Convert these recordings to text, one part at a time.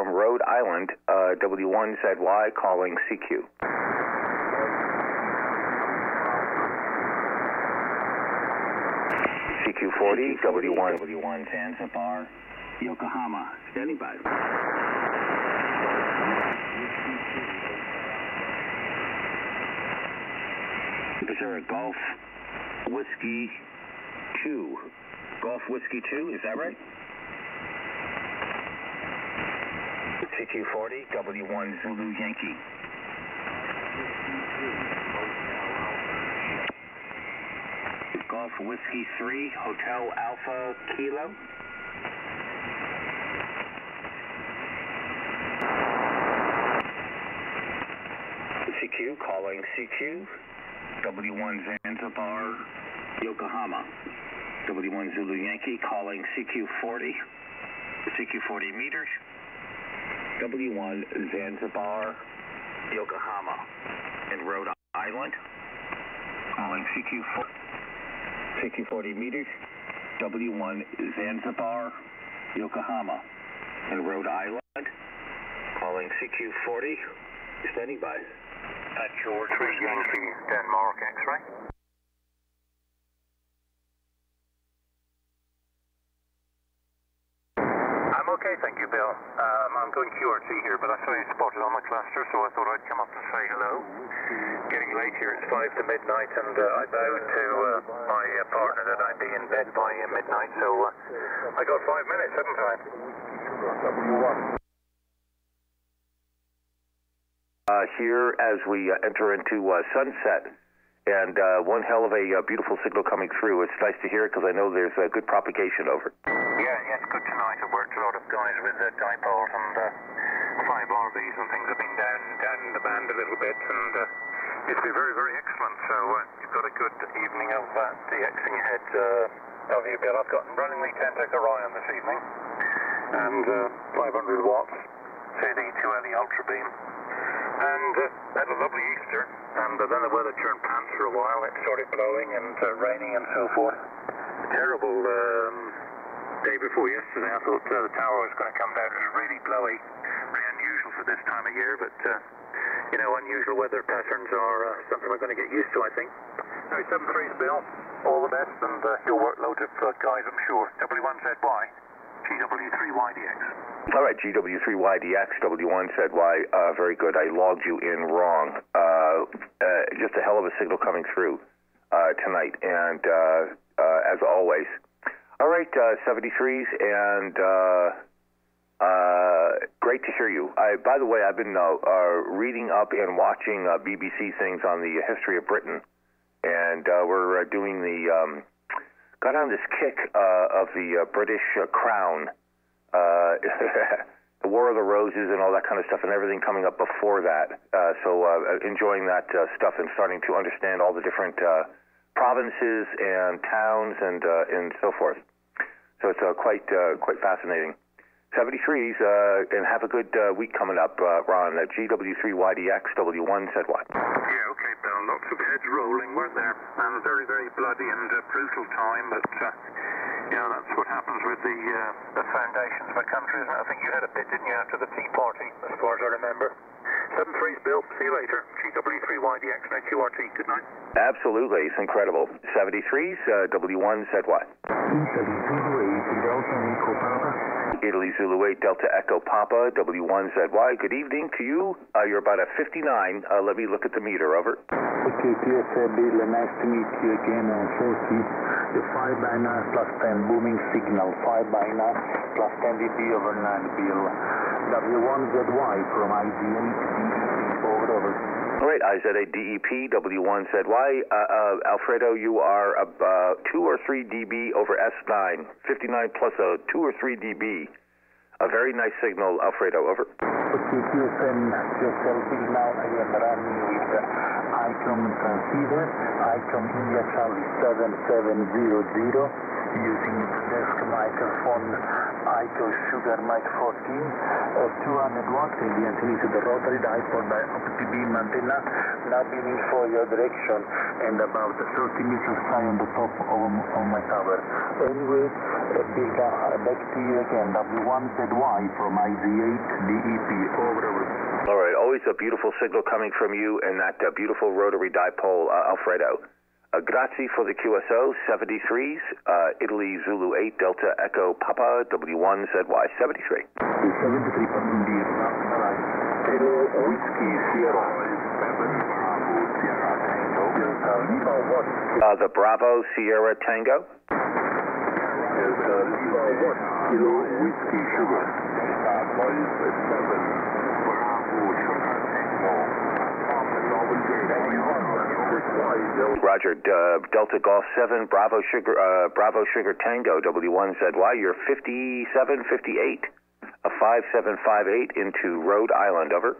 from Rhode Island, uh, W1ZY calling CQ. CQ40, W1. W1 Zanzibar, Yokohama. Standing by. Sierra Golf Whiskey 2. Golf Whiskey 2, is that right? CQ40, W1 Zulu Yankee. Golf Whiskey 3, Hotel Alpha Kilo. CQ calling CQ. W1 Zanzibar, Yokohama. W1 Zulu Yankee calling CQ40. CQ40 meters. W1 Zanzibar, Yokohama. In Rhode Island. Calling CQ4. CQ40 meters. W1 Zanzibar, Yokohama. In Rhode Island. Calling CQ40. Standing by. At George 3 Yankee, Denmark X-ray. Okay, thank you, Bill. Um, I'm going QRT here, but I saw you spotted on the cluster, so I thought I'd come up and say hello. Getting late here, it's 5 to midnight, and uh, I vowed to uh, my uh, partner that I'd be in bed by uh, midnight, so uh, I got five minutes, haven't I? uh, here as we uh, enter into uh, sunset. And uh, one hell of a uh, beautiful signal coming through. It's nice to hear it because I know there's uh, good propagation over. Yeah, yeah, it's good tonight. I worked a lot of guys with uh, dipoles and uh, five RVs and things have been down down the band a little bit, and uh, it's been very, very excellent. So uh, you've got a good evening of uh, DXing ahead uh, of you, Bill. I've got running the Tentec Orion this evening, and uh, 500 watts CD2LE Ultra Beam. And uh, had a lovely Easter, and uh, then the weather turned pants for a while. It started blowing and uh, raining and so forth. Terrible um, day before yesterday. I thought uh, the tower was going to come down. It was really blowy, very unusual for this time of year, but uh, you know, unusual weather patterns are uh, something we're going to get used to, I think. No, 73's Bill. All the best, and uh, you'll work loads of uh, guys, I'm sure. W1ZY, GW3YDX. All right, GW3YDX, W1ZY, uh, very good. I logged you in wrong. Uh, uh, just a hell of a signal coming through uh, tonight, and uh, uh, as always. All right, uh, 73s, and uh, uh, great to hear you. I, by the way, I've been uh, uh, reading up and watching uh, BBC things on the history of Britain, and we're doing the um, got on this kick of the British Crown, the War of the Roses, and all that kind of stuff, and everything coming up before that. So enjoying that stuff and starting to understand all the different provinces and towns and uh, and so forth. So it's uh, quite uh, quite fascinating. 73s, uh, and have a good uh, week coming up, uh, Ron. Uh, GW3YDX, W1 said what? Yeah, okay, Bill. Lots of heads rolling, weren't there? And very, very bloody and uh, brutal time, but, uh, you know, that's what happens with the, uh, the foundations of a country, isn't it? I think you had a bit, didn't you, after the Tea Party, as far as I remember. 73's Bill. See you later. GW3YDX, no QRT. Good night. Absolutely, it's incredible. 73s, uh, W1 said what? Italy Zulu 8 Delta Echo Papa, W1ZY. Good evening to you. Uh, you're about a 59. Uh, let me look at the meter. Over. Okay, PSA Bill, nice to meet you again on 40. The 5 by 9 plus 10 booming signal, 5 by 9 plus 10 dB over 9 Bill. W1ZY from IGN, over, over. All right, IZ8 DEP, W1ZY. Uh, uh, Alfredo, you are about 2 or 3 dB over S9, 59 plus a 2 or 3 dB. A very nice signal, Alfredo. Over. Transceiver, ICOM India Charlie 7700, using desk microphone ICO Sugar Mic 14, uh, 200 watt radiant into the rotary dipole by OptiBeam antenna, now beaming for your direction and about 30 meters high on the top of, of my tower. Anyway, uh, Bill, uh, back to you again, W1ZY from IZ8 DEP, over over. All right, always a beautiful signal coming from you and that uh, beautiful rotary dipole, uh, Alfredo. Uh, grazie for the QSO 73s, uh, Italy Zulu 8 Delta Echo Papa W1ZY 73. 73 from India, right. Kilo Whiskey Sierra 7 Bravo Sierra Tango. Delta Lima 1. Uh, the Bravo Sierra Tango. Delta Lima 1. Kilo Whiskey. Delta Golf 7 Bravo Sugar Tango. Roger, uh, Delta Golf 7 Bravo Sugar uh, Bravo Sugar Tango W1ZY. You're 5758, a 5758 into Rhode Island. Over.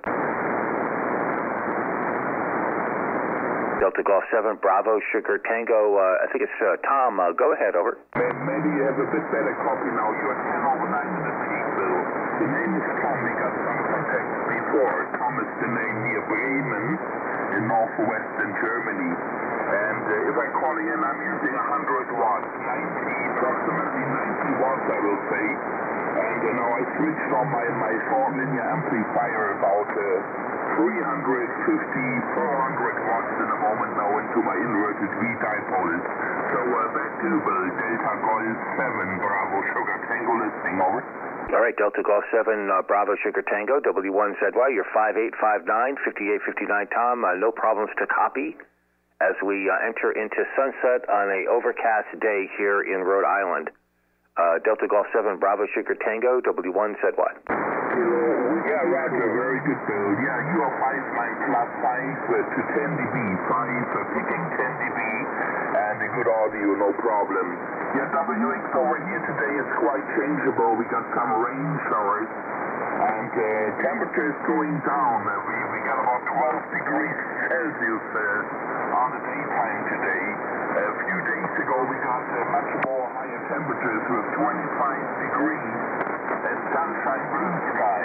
Delta Golf 7 Bravo Sugar Tango. Uh, I think it's uh, Tom. Uh, go ahead. Over. Maybe you have a bit better copy now. You're 10 overnight in the Peakville. The name is Tom. We got some contact before. Tom is the name near Bremen in northwestern Germany. If I call in, I'm using 100 watts, 90, approximately 90 watts, I will say. And uh, now I switched on my, my short linear amplifier about uh, 350, 400 watts in a moment now into my inverted V dipole. So uh, back to Delta Golf 7, Bravo Sugar Tango listening, over. All right, Delta Golf 7 uh, Bravo Sugar Tango W1ZY. You're 5859, 5859 Tom. Uh, no problems to copy as we uh, enter into sunset on a overcast day here in Rhode Island. Uh, Delta Golf 7 Bravo Sugar Tango W1ZY. Yeah, Roger, very good, Bill. Yeah, you are 5 9 plus 5 uh, to 10 dB. 5 uh, picking 10 dB and a good audio, no problem. Yeah, WX over here today is quite changeable. We got some rain showers and uh, temperature is going down. Uh, we, we got about 12 degrees Celsius uh, on the daytime today. a few days ago we got uh, much more higher temperatures with 25 degrees and sunshine blue sky.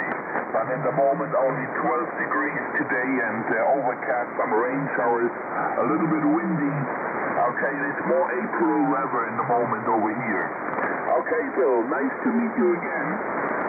But at the moment only 12 degrees today and uh, overcast, some rain showers, a little bit windy. Okay, it's more April weather in the moment over here. Okay, Bill, nice to meet you again.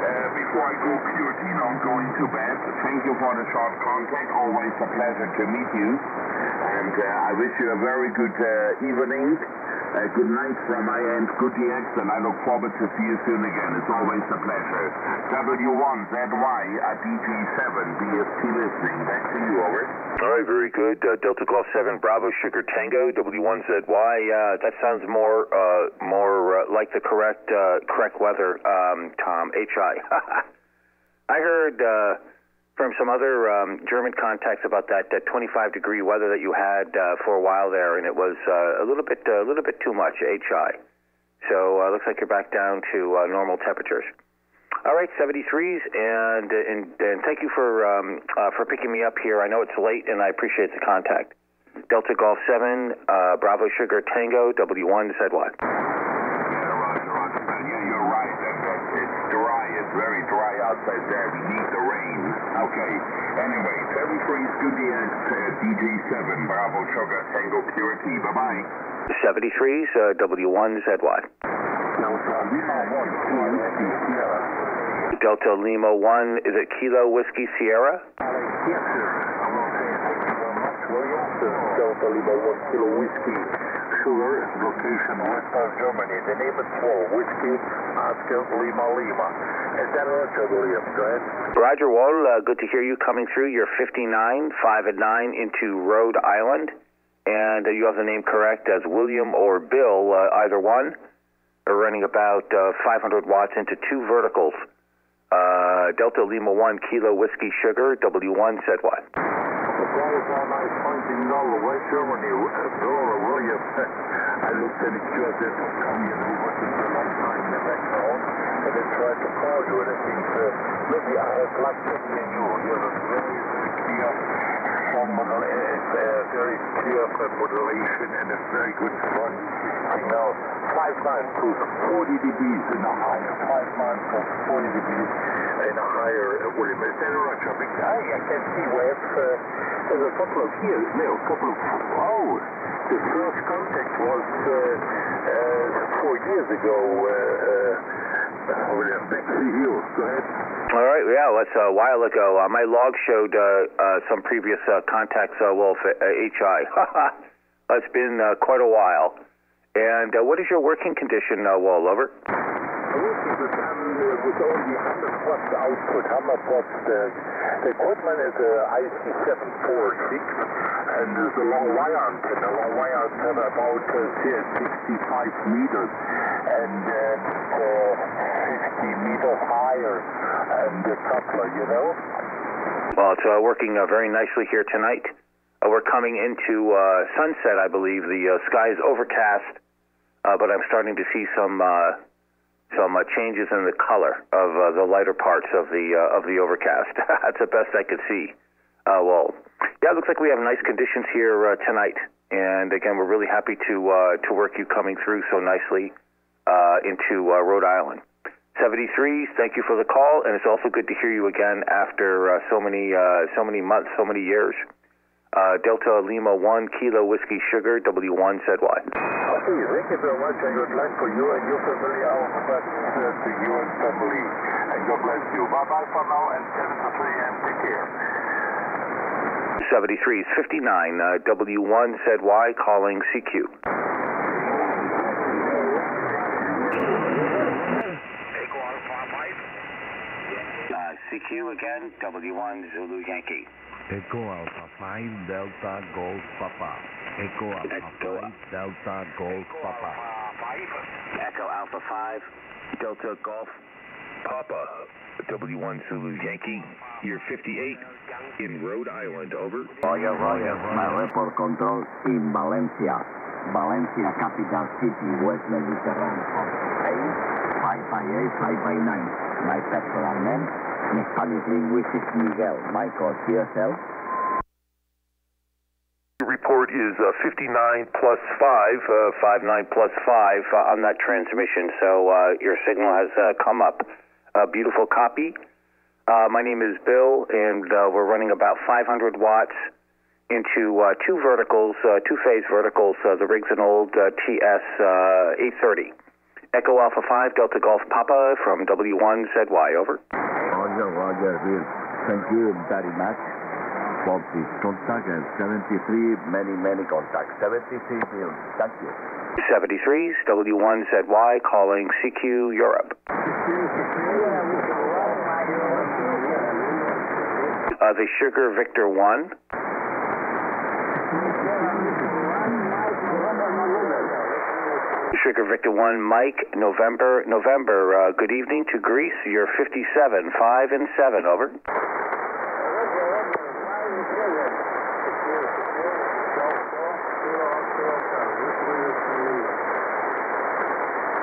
Uh, before I go Cupertino, I'm going to bed. Thank you for the short contact. Always a pleasure to meet you. And uh, I wish you a very good uh, evening. Uh, good night from my end, DX, and I look forward to see you soon again. It's always a pleasure. W1ZY at DG7, BST listening. Back to you, over. All right, very good. Uh, Delta Golf 7 Bravo Sugar Tango W1ZY. Uh, that sounds more uh, more uh, like the correct uh, correct weather, um, Tom. HI. I heard uh, from some other um, German contacts about that, that 25 degree weather that you had uh, for a while there, and it was uh, a little bit a little bit too much HI. So uh, looks like you're back down to uh, normal temperatures. All right, 73s, and and, and thank you for um, uh, for picking me up here. I know it's late, and I appreciate the contact. Delta Golf 7, uh, Bravo Sugar Tango, W1 Yeah, ZY. Roger, Roger, man. You're right. It's dry. It's very dry outside there. We need the rain. Okay. Anyway, 73's good DX, uh, DJ7, Bravo Sugar, Tango Purity. Bye-bye. 73s, uh, W1 ZY. Delta Lima 1, Kilo Whiskey Sierra. Delta Lima 1, is it Kilo Whiskey Sierra? Yes, sir. I'm okay. Thank you very much, William. This is Delta Lima 1 Kilo Whiskey Sugar, Western Germany. The name is Paul, Whiskey Oscar Lima Lima. Is that Roger, William? Go ahead. Roger Wall, uh, good to hear you coming through. You're 59, 5 and 9 into Rhode Island. And uh, you have the name correct as William or Bill, uh, either one. Are running about uh, 500 watts into two verticals. Uh, Delta Lima 1 Kilo Whiskey Sugar, W1 ZY. The ball is all all the way Germany. At the QSS of Korean. We worked for a long time. back now, and then tried to call you, and I think, uh, maybe I have luck checking you. You have a very, it's a very clear modulation and a very good front signal. Five miles to 40 dBs in a higher, five miles to 40 dBs in a higher uh, volume. Is that right, jumping? I, I can see where uh, there's a couple of here, no, a couple of, oh, the first contact was uh, uh, four years ago, uh, uh, William. Back to. Go ahead. All right, yeah, that's a while ago. Uh, my log showed uh, uh, some previous uh, contacts, uh, Wolf, uh, HI. it's been uh, quite a while. And uh, what is your working condition, uh, Wall? Over. With, uh, only 100 watts output. 100 watts. The, the equipment is a IC746, and there's a long wire antenna. Long wire antenna about uh, 65 meters, and uh, 50 meters higher, and the coupler, you know. Well, it's uh, working uh, very nicely here tonight. Uh, we're coming into uh, sunset, I believe. The uh, sky is overcast, uh, but I'm starting to see some uh, some uh, changes in the color of uh, the lighter parts of the uh, of the overcast. That's the best I could see. Uh, well, yeah, it looks like we have nice conditions here uh, tonight, and again, we're really happy to uh, to work you coming through so nicely uh, into uh, Rhode Island. 73s, thank you for the call, and it's also good to hear you again after uh, so many uh, so many months, so many years. Uh, Delta Lima 1 Kilo Whiskey Sugar W1 said why. Okay, thank you very much, and good luck for you and your family. Our the best uh, to you and family, and God bless you. Bye bye for now, and 73, and take care. 73s 59 uh, W1 said why calling CQ. Echo Alpha 5. Uh, CQ again, W1 Zulu Yankee. Echo Alpha 5 Delta Golf Papa. Echo Alpha Echo 5 Delta Golf Papa. Echo Alpha 5, Delta Golf. Papa, W1 Zulu Yankee, you're 58 in Rhode Island, over. Roger, Roger. My report control in Valencia. Valencia, capital city, West Mediterranean. Spain, 558, 559. My personal name, in Spanish linguist is Miguel. Michael, CSL. Report is uh, 59 plus 5, uh, 59 plus 5 uh, on that transmission, so uh, your signal has uh, come up. A beautiful copy. Uh, my name is Bill, and uh, we're running about 500 watts into uh, two verticals, uh, two phase verticals. Uh, the rig's an old uh, TS uh, 830. Echo Alpha 5 Delta Golf Papa from W1 ZY, over. Roger, Roger, Thank you very much for this contact and 73, many, many contacts. 73, Bill. Thank you. 73 W1 ZY calling CQ Europe. Uh, the Sugar Victor 1. Sugar Victor 1, Mike, November, November. Uh, good evening to Greece. You're 57, 5 and 7, over.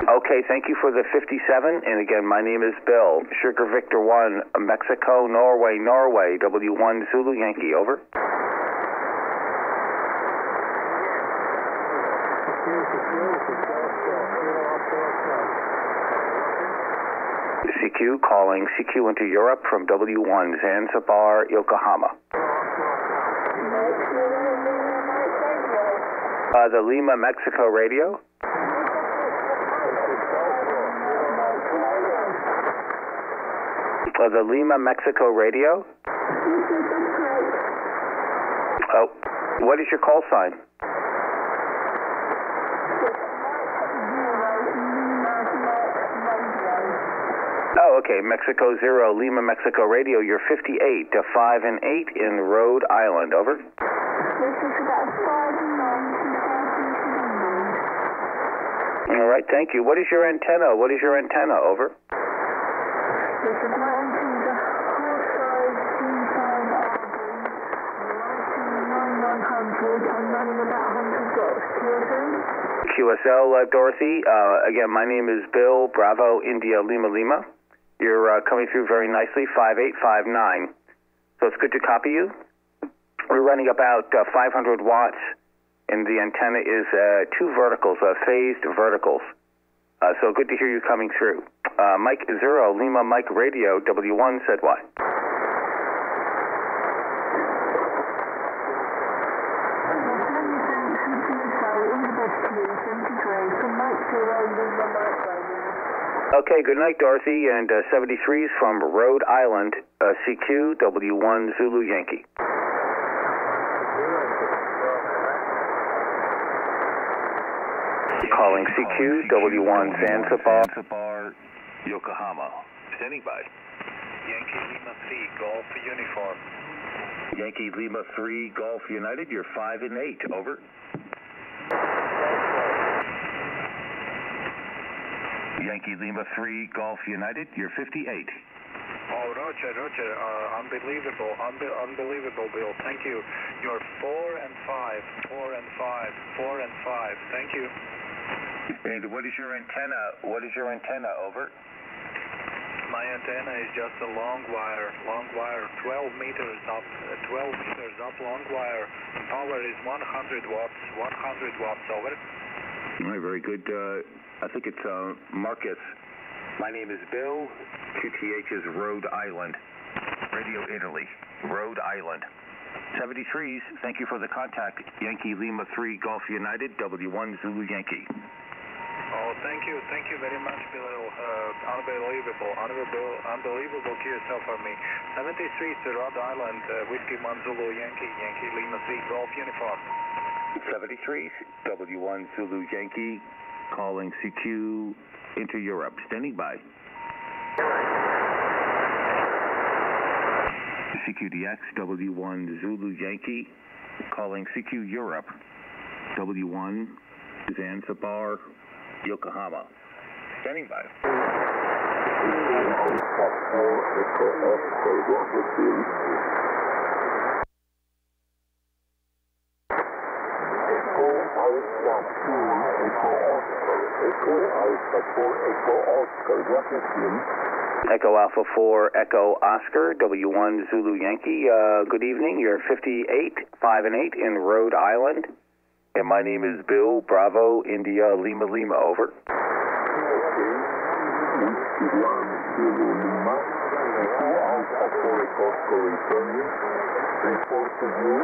Okay, thank you for the 57. And again, my name is Bill. Sugar Victor 1, Mexico, Norway, Norway, W1 Zulu Yankee, over. CQ calling CQ into Europe from W1 Zanzibar, Yokohama. Uh, the Lima, Mexico radio. Uh, the Lima, Mexico radio. Oh, what is your call sign? Oh, okay. Mexico Zero, Lima, Mexico Radio. You're 58 to 5 and 8 in Rhode Island. Over. All right. Thank you. What is your antenna? What is your antenna? Over. QSL, uh, Dorothy. Uh, again, my name is Bill Bravo India Lima Lima. You're uh, coming through very nicely, 5859. So it's good to copy you. We're running about uh, 500 watts, and the antenna is uh, two verticals, uh, phased verticals. Uh, so good to hear you coming through. Uh, Mike Zero, Lima Mike Radio, W1 said what? Okay, good night, Dorothy. And uh, 73's from Rhode Island, uh, CQ, W1 Zulu Yankee. Calling CQ, W1 Zanzibar. Yokohama. Standing by. Yankee Lima 3, Golf Uniform. Yankee Lima 3, Golf United, you're 5 and 8. Over. Yankee Lima 3, Golf United, you're 58. Oh, Roger, Roger. Uh, unbelievable, unbe- unbelievable, Bill. Thank you. You're 4 and 5, 4 and 5, 4 and 5. Thank you. And what is your antenna? What is your antenna? Over. My antenna is just a long wire, long wire, 12 meters up, uh, 12 meters up long wire. Power is 100 watts, 100 watts over. All right, very good. Uh, I think it's uh, Marcus. My name is Bill. QTH is Rhode Island. Radio Italy, Rhode Island. 73s, thank you for the contact. Yankee Lima 3, Golf United, W1 Zulu Yankee. Oh, thank you, thank you very much, Bill. Uh, unbelievable, unbelievable, unbelievable QSL for me. 73 to Rhode Island, uh, Whiskey 1 Zulu Yankee, Yankee Lima 3, Golf Uniform. 73s, W1 Zulu Yankee, calling CQ into Europe. Standing by. CQDX, W1 Zulu Yankee, calling CQ Europe. W1 Zanzibar, Yokohama. Standing by. Echo Oscar. Echo Alpha 4, Echo Oscar, W1 Zulu Yankee. Uh, good evening. You're 58, 5 and 8 in Rhode Island. And my name is Bill Bravo India Lima Lima. Over. Report to you,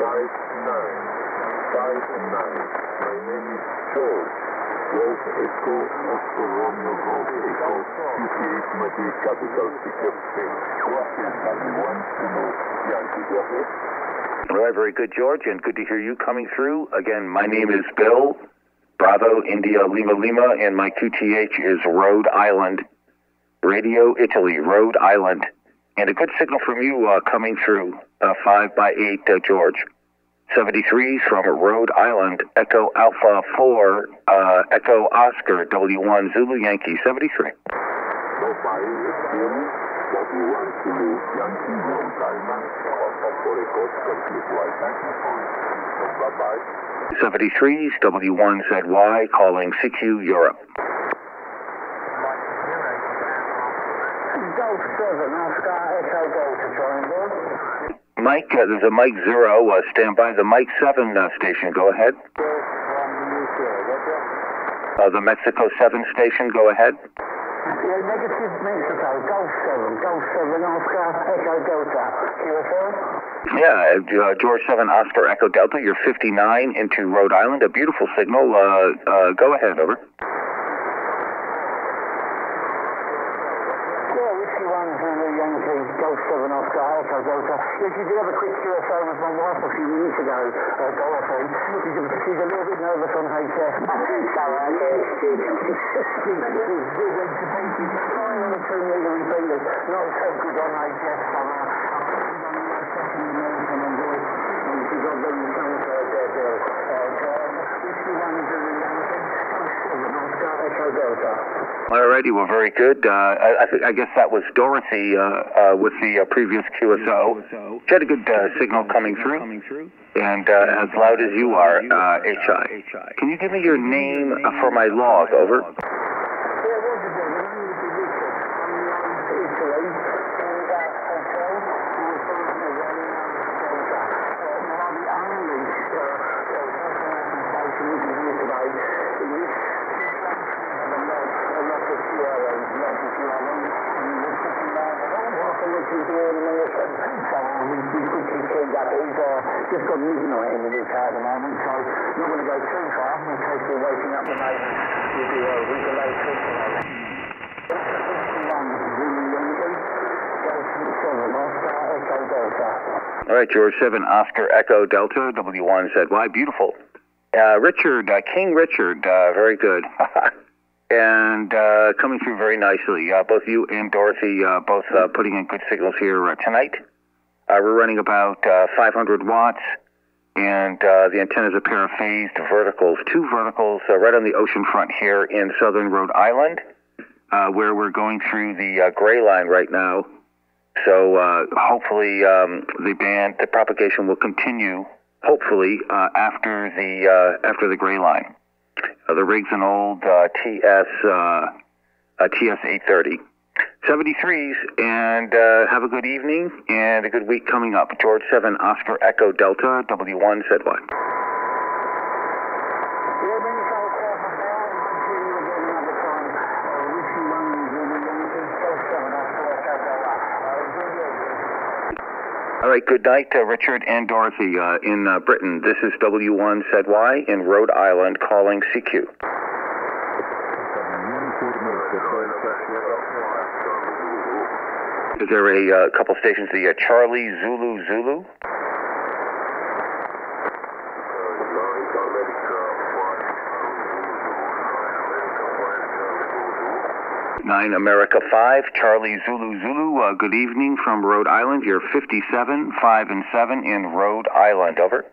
5959. My name is George. Golf Echo Oscar Romeo Golf Echo 58 Madrid Capital Russia 91 Kilo Yankee. Go ahead. All right, very good, George, and good to hear you coming through. Again, my name is Bill Bravo India Lima Lima, and my QTH is Rhode Island Radio Italy, Rhode Island. And a good signal from you uh, coming through, uh, 5 by 8 uh, George. 73s from Rhode Island, Echo Alpha 4, uh, Echo Oscar, W1 Zulu Yankee, 73. Mobile Bill W1 Kilo Yankee Rhode Island. Alpha 4 Echo Complete right. Thank you for Bye-bye. 73s, W1ZY, calling CQ Europe. Golf 7, Oscar Echo Triangle. Mike, uh, there's a Mike Zero, uh, stand by the Mike 7 uh, station, go ahead. Uh, the Mexico 7 station, go ahead. Yeah, negative Mexico, Golf 7, Golf 7, Oscar Echo Delta. QSL? Yeah, uh, George 7 Oscar Echo Delta, you're 59 into Rhode Island, a beautiful signal. Uh, uh, go ahead, over. 1 Zulu Yankee, Golf 7 Oscar Echo Delta. Yes, you did have a quick QSL with my wife a few minutes ago, uh, Dorothy. She's a, she's a little bit nervous on HF. I think so, HS. Sorry, She's trying on the two meter repeaters, not so good on HS. So, uh, second American on voice, and she's got them transferred there, Bill. Uh, Whiskey 1 Zulu Yankee, Golf 7 Oscar Echo Delta. Well, very good. Uh, I, I, think, I guess that was Dorothy uh, uh, with the uh, previous QSO. She had a good uh, signal coming through, and uh, as loud as you are, HI. Can you give me your name for my log? Over. just got midnight in this house at the moment, so not going to go too far in case we're waking up the neighbours with the uh, with the late All right, George 7, Oscar Echo Delta, W1ZY. Beautiful. Uh, Richard, uh, King Richard, uh, very good. and uh, coming through very nicely. Uh, both you and Dorothy uh, both putting in good signals here tonight. We're running about uh, 500 watts, and the antenna is a pair of phased verticals, two verticals right on the ocean front here in southern Rhode Island, where we're going through the gray line right now. So uh, hopefully um, the band, the propagation will continue. Hopefully uh, after the uh, after the gray line, uh, the rig's an old uh, TS uh, TS 830. 73s, and have a good evening and a good week coming up. George 7, Oscar Echo Delta, W1 said what? All right, good night, uh, Richard and Dorothy uh, in uh, Britain. This is W1 said Y in Rhode Island calling CQ. Is there a uh, couple stations, the uh, Charlie Zulu Zulu? Nine America 5, Charlie Zulu Zulu. Uh, good evening from Rhode Island. You're 57, 5 and 7 in Rhode Island. Over.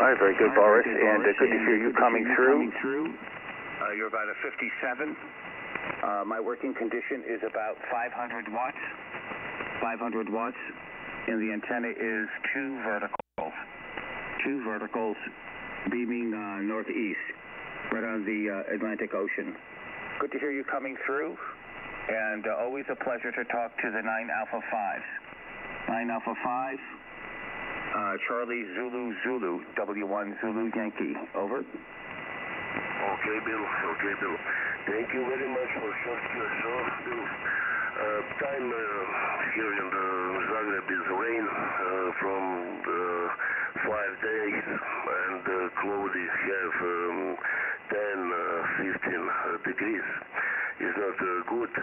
All right, very good, Boris, and uh, good to hear you coming through. Uh, you're about a 57. Uh, my working condition is about 500 watts. 500 watts, and the antenna is two verticals. Two verticals beaming uh, northeast, right on the uh, Atlantic Ocean. Good to hear you coming through, and uh, always a pleasure to talk to the 9 Alpha 5s. 9 Alpha 5. Uh, Charlie Zulu Zulu, W1 Zulu Yankee. Over. Okay, Bill. Okay, Bill. Thank you very much for short QSO, Bill. Uh, time uh, here in the Zagreb is rain uh, from uh, five days, and uh, clouds have um, 10, uh, 15 uh, degrees. It's not uh, good,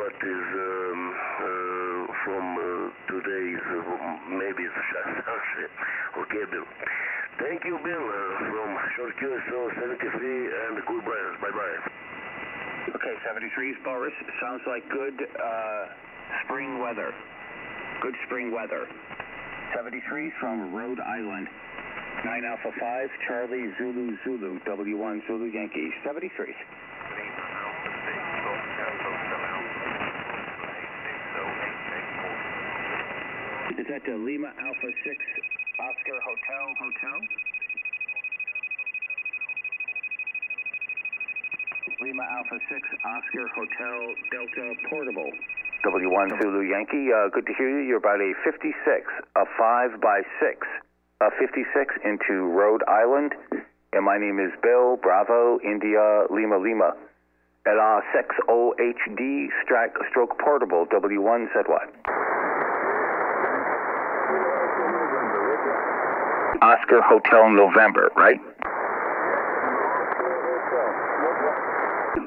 but is um, uh, from uh, today's uh, maybe it's a sunset. Okay, Bill. Thank you, Bill, uh, from Short QSO 73, and goodbye. Bye bye. Okay, 73's Boris. Sounds like good uh, spring weather. Good spring weather. 73 from Rhode Island. 9 Alpha 5, Charlie Zulu Zulu, W1 Zulu Yankee. 73. Is that the Lima Alpha 6 Oscar Hotel Hotel? Lima Alpha 6 Oscar Hotel Delta Portable. W1 Zulu Yankee, uh, good to hear you. You're about a 56, a 5 by 6, a 56 into Rhode Island. And my name is Bill Bravo India Lima Lima. LR 6 OHD Strike Stroke Portable, W1 said what? Oscar Hotel November, right?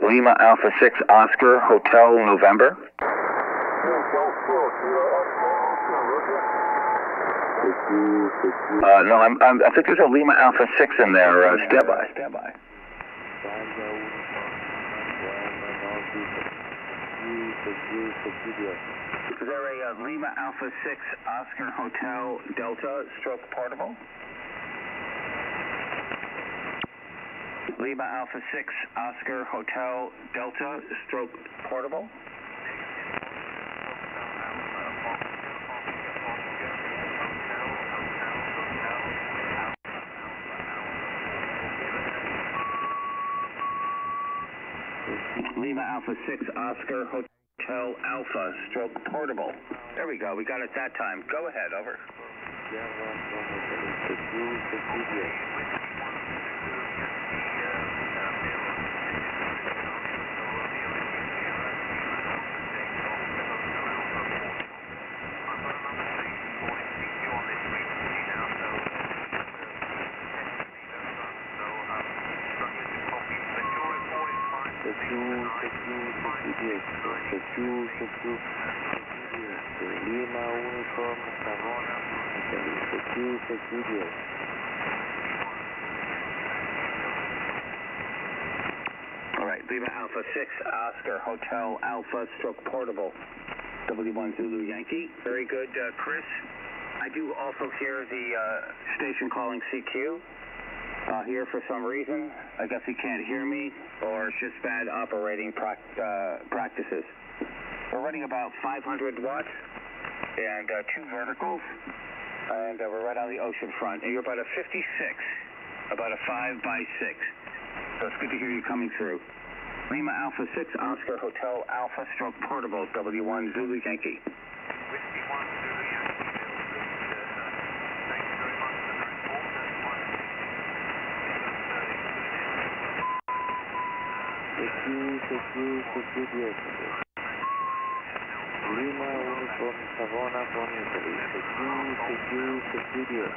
Lima Alpha 6 Oscar Hotel November. Uh, no, I'm, I'm, I think there's a Lima Alpha 6 in there. Uh, stand by. Stand by. Is there a uh, Lima Alpha 6 Oscar Hotel Delta stroke portable? Lima Alpha 6 Oscar Hotel Delta stroke portable? Lima Alpha 6 Oscar Hotel Alpha stroke portable. There we go. We got it that time. Go ahead. Over. Lima Uniform Savona, Italy, secure, All right, Lima Alpha 6 Oscar Hotel Alpha stroke portable. W1 Zulu Yankee. Very good, uh, Chris. I do also hear the uh, station calling CQ uh, here for some reason. I guess he can't hear me, or it's just bad operating prac- uh, practices. We're running about 500 watts and uh, two verticals, and uh, we're right on the ocean front. And you're about a 56, about a 5 by 6. So it's good to hear you coming through. Lima Alpha 6 Oscar Hotel Alpha Stroke Portable W1 Zulu Yankee. Whiskey 1 Zulu Yankee, Bill, please. Uh, thank you much for the report. That's one secure, secure, secure, yes. Lima Uniform Savona from Italy, secure, secure, secure, yes.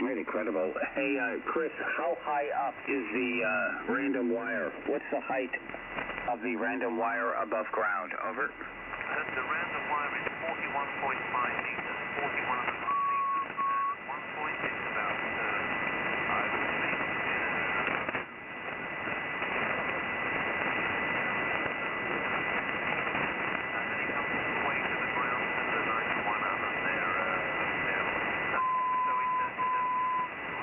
Right, incredible. Hey, uh, Chris, how high up is the uh, random wire? What's the height of the random wire above ground? Over. The random wire is 41.5 meters, 41 and a half meters, and at one point it's about, uh, I would think, uh, and then it comes all the way to the ground to the 91 other there, uh, there. So it's a, it's a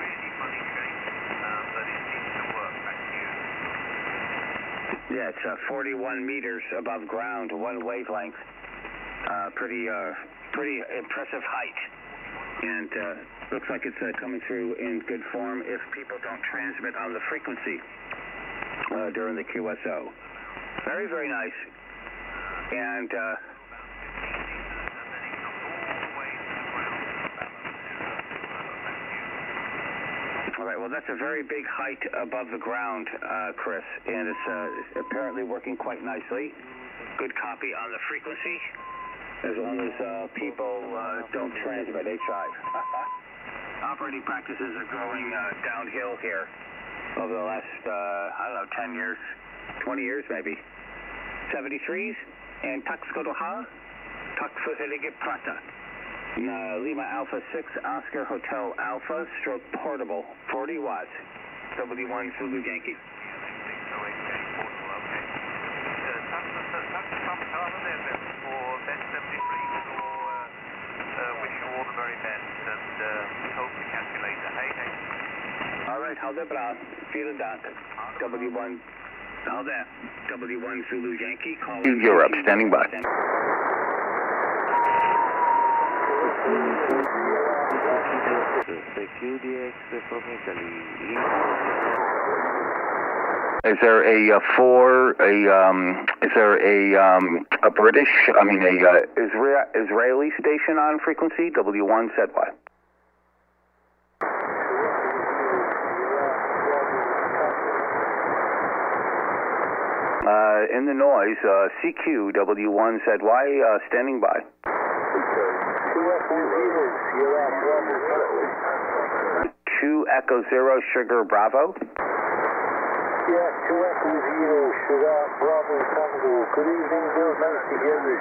really funny shape, um, but it seems to work. Back to you. Yeah, it's uh, 41 meters above ground, one wavelength. Uh, pretty, uh, pretty impressive height. And uh, looks like it's uh, coming through in good form if people don't transmit on the frequency during the QSO. Very, very nice. And all right, well, that's a very big height above the ground, uh, Chris, and it's uh, apparently working quite nicely. Good copy on the frequency, as long as uh, people uh, don't transmit H5. Operating practices are going uh, downhill here over the last, uh, I don't know, 10 years, 20 years maybe. 73s and Taxcodoha, Taxohelige Prata. Uh, Lima Alpha 6 Oscar Hotel Alpha stroke portable, 40 watts. W1 Zulu Yankee. All right, how's it, Brad? Vielen Dank. W1, how that? W1 Zulu Yankee calling. Europe, standing by. Is there a, a four? A um, is there a um, a British? I mean, a uh, Israeli station on frequency W one Said what? Uh, in the noise, uh, CQ W one said, Why uh, standing by. Two Echo Zero, Sierra Bravo Tango. 2 Echo Zero Sugar Bravo. Yeah, two Echo Zero, Sierra Bravo Tango. Good evening, Bill. Nice to hear you.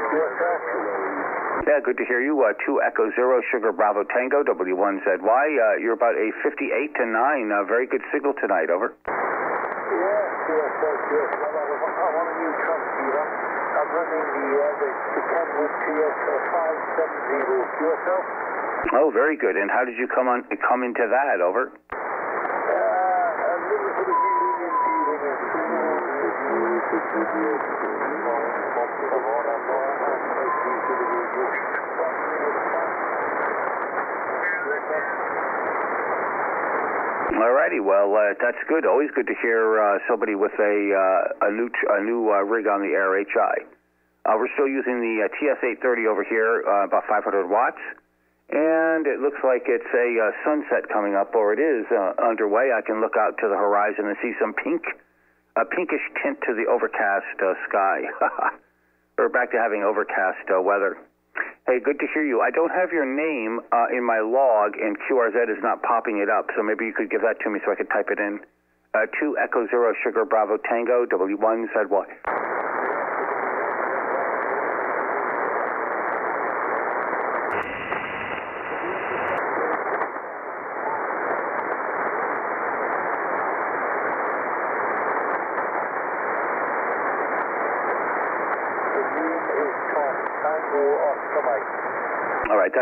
Yeah, good to hear you. Uh, 2 Echo Zero Sugar Bravo Tango W1ZY. Uh, you're about a 58 to 9. Uh, very good signal tonight, over. Yeah, QSL, QSL. I want a new transceiver. I'm running the uh, the, the Kenwood TS 570 QSL. Oh, very good. And how did you come on come into that, over? Alrighty, well, uh, that's good. Always good to hear uh, somebody with a uh, a new a new uh, rig on the air HI. Uh, we're still using the uh, TS830 over here, uh, about 500 watts, and it looks like it's a uh, sunset coming up, or it is uh, underway. I can look out to the horizon and see some pink, a pinkish tint to the overcast uh, sky. we're back to having overcast uh, weather. Hey, good to hear you. I don't have your name uh, in my log, and QRZ is not popping it up, so maybe you could give that to me so I could type it in. Uh, 2 Echo Zero Sugar Bravo Tango, W1 said?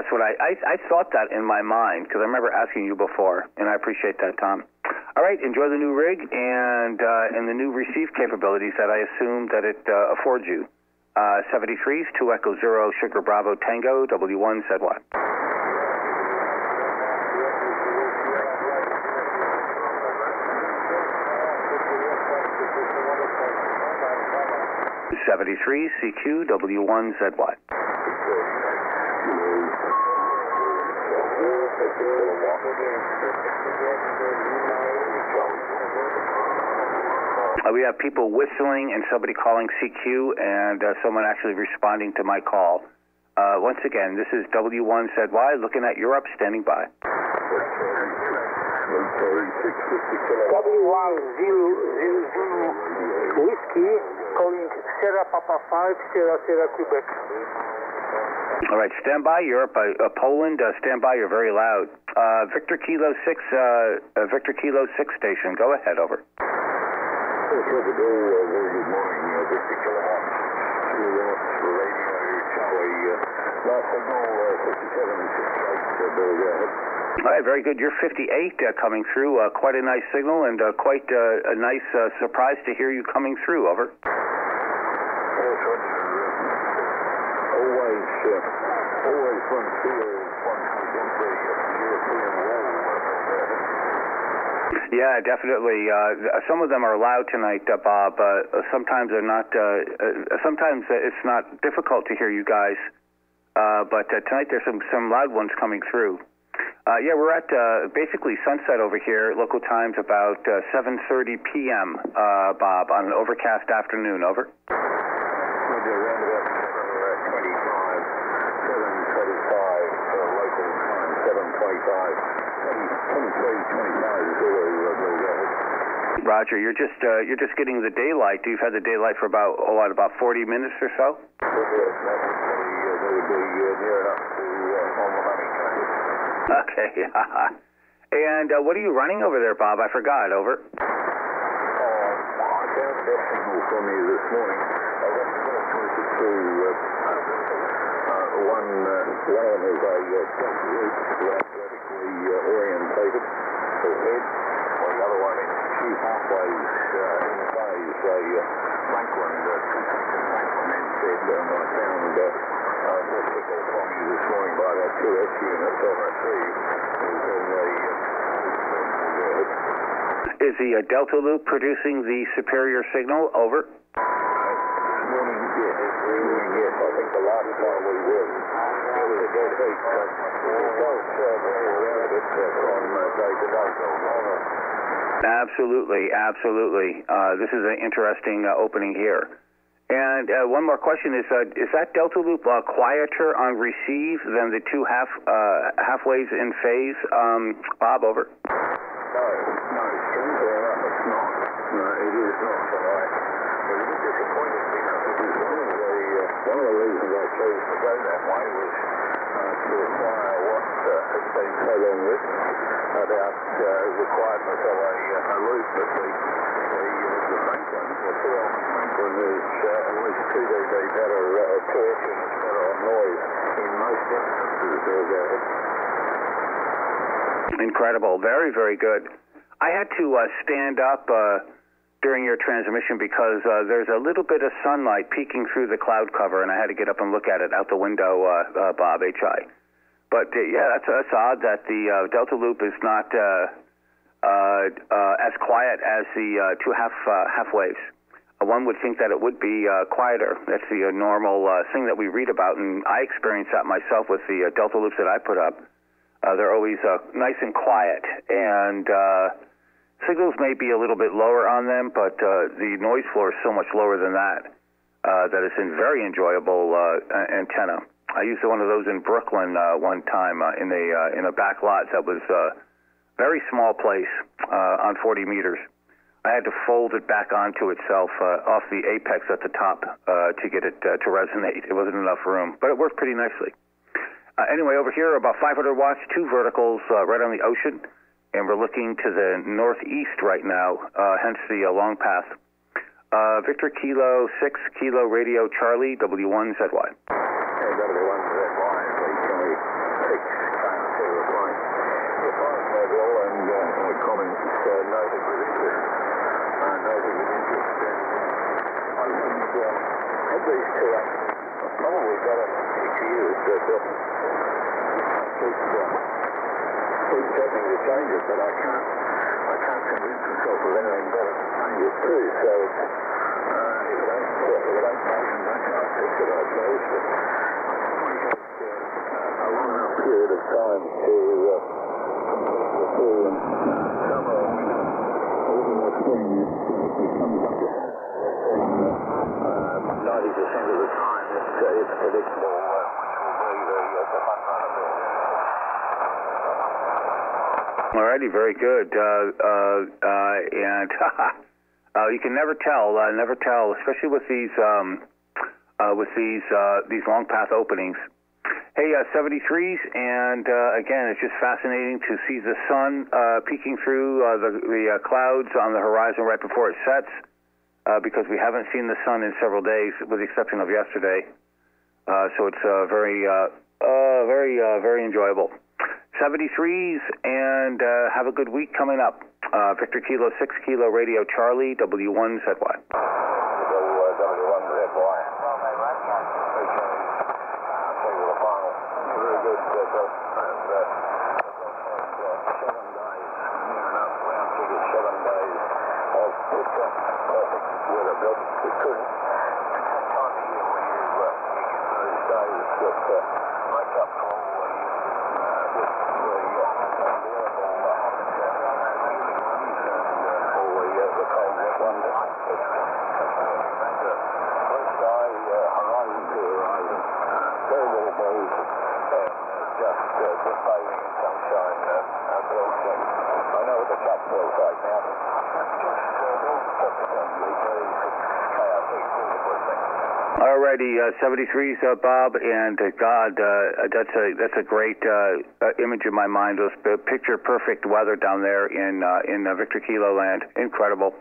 That's what I, I, I thought that in my mind because I remember asking you before, and I appreciate that, Tom. All right, enjoy the new rig and uh, and the new receive capabilities that I assume that it uh, affords you. Uh, 73s, 2 Echo 0, Sugar Bravo Tango, W1 said what? Seventy-three CQ W1 ZY. Uh, we have people whistling and somebody calling CQ and uh, someone actually responding to my call. Uh, once again, this is W1 said why looking at Europe standing by. W1 zero zero zero whiskey calling Sierra Papa 5 Sierra Sierra Quebec. All right, stand by, Europe. Uh, uh, Poland, uh, stand by. You're very loud. Uh, Victor Kilo 6, uh, uh, Victor Kilo 6 station. Go ahead, over. Very good morning, Victor Kilowatt. Kilowatt radio, Charlie. Last signal, 57 and 58. Go ahead. All right, very good. You're 58 uh, coming through. Quite a nice signal and quite a nice surprise to hear you coming through. Over. Yes, Roger. Always, always fun to see you once we get the European wall. Uh, Yeah, definitely. Uh, some of them are loud tonight, uh, Bob. Uh, sometimes they're not. Uh, uh, sometimes it's not difficult to hear you guys, uh, but uh, tonight there's some some loud ones coming through. Uh, yeah, we're at uh, basically sunset over here. Local time's about uh, 7:30 p.m. Uh, Bob, on an overcast afternoon. Over. Roger, about 7.25, 7.25, uh, local time, 7.25, 23.25 is all, uh, Bill, go ahead. Roger, you're just uh, you're just getting the daylight. You've had the daylight for about oh, what, about 40 minutes or so. Okay. and uh, what are you running over there, Bob? I forgot. Over. This morning. I got uh, uh, one, of them is a uh, athletically uh, orientated for head, while the other one is two halfways uh, in phase, a uh, Franklin, uh, Franklin said, and I found uh, signal from you this morning by that 2S unit on a C. It was in the uh, Is the uh, Delta Loop producing the superior signal? Over. This morning, yes. This morning, yes. I think the last time we were, Absolutely, absolutely. Uh, this is an interesting uh, opening here. And uh, one more question is: Is that delta loop quieter on receive than the two half uh, in phase? Um, Bob, over. That way was uh, to acquire what uh, has been so long written about uh, requirement of a, a loop that the the, uh, the Franklin, the Phil Franklin is uh, at least 2 dB better uh, torque and it's better on noise in most instances. There, there. Incredible, very, very good. I had to uh, stand up uh, during your transmission because uh, there's a little bit of sunlight peeking through the cloud cover, and I had to get up and look at it out the window, uh, uh, Bob HI. But uh, yeah, that's, that's odd that the uh, Delta Loop is not uh, uh, uh as quiet as the uh, two half uh, half waves. One would think that it would be quieter. That's the normal thing that we read about, and I experience that myself with the Delta Loops that I put up. They're always nice and quiet, and signals may be a little bit lower on them, but the noise floor is so much lower than that uh, that it's a very enjoyable antenna. I used one of those in Brooklyn uh, one time uh, in a uh, in a back lot that was a very small place uh, on 40 meters. I had to fold it back onto itself uh, off the apex at the top uh, to get it uh, to resonate. It wasn't enough room, but it worked pretty nicely. Uh, anyway, over here, about 500 watts, two verticals uh, right on the ocean, and we're looking to the northeast right now, uh, hence the uh, long path. Uh, Victor Kilo 6 Kilo Radio Charlie W1ZY. Yeah, got to be one for that line, please. Can we fix time to the flight? The flight level and uh, the comments uh, noted with interest. Uh, noted with interest. And I think uh, of these two, I've probably got a ECU that uh, keep, uh, keep threatening to change it, but I can't. I can't convince myself of anything better to change it to. So it's, uh, if it ain't, if it ain't broken, don't I fix it, I suppose. But we had uh, a long enough period of time to uh, complete the full uh, summer and winter, autumn or spring. It comes up to ninety percent of the time. It's, uh, it's predictable uh, which will be the, uh, the front runner bill. Alrighty, very good. Uh, uh, uh, and uh, you can never tell, uh, never tell, especially with these um, uh, with these uh, these long path openings. Hey, uh, 73s, and uh, again, it's just fascinating to see the sun uh, peeking through uh, the, the uh, clouds on the horizon right before it sets, uh, because we haven't seen the sun in several days, with the exception of yesterday. Uh, so it's uh, very, uh, uh, very, uh, very enjoyable. 73s, and uh, have a good week coming up. Uh, Victor Kilo 6 Kilo Radio Charlie W1ZY. Alrighty, uh, 73s, uh, Bob, and uh, God, uh, that's a that's a great uh, uh, image in my mind. Those picture perfect weather down there in uh, in uh, Victor Kilo land, incredible.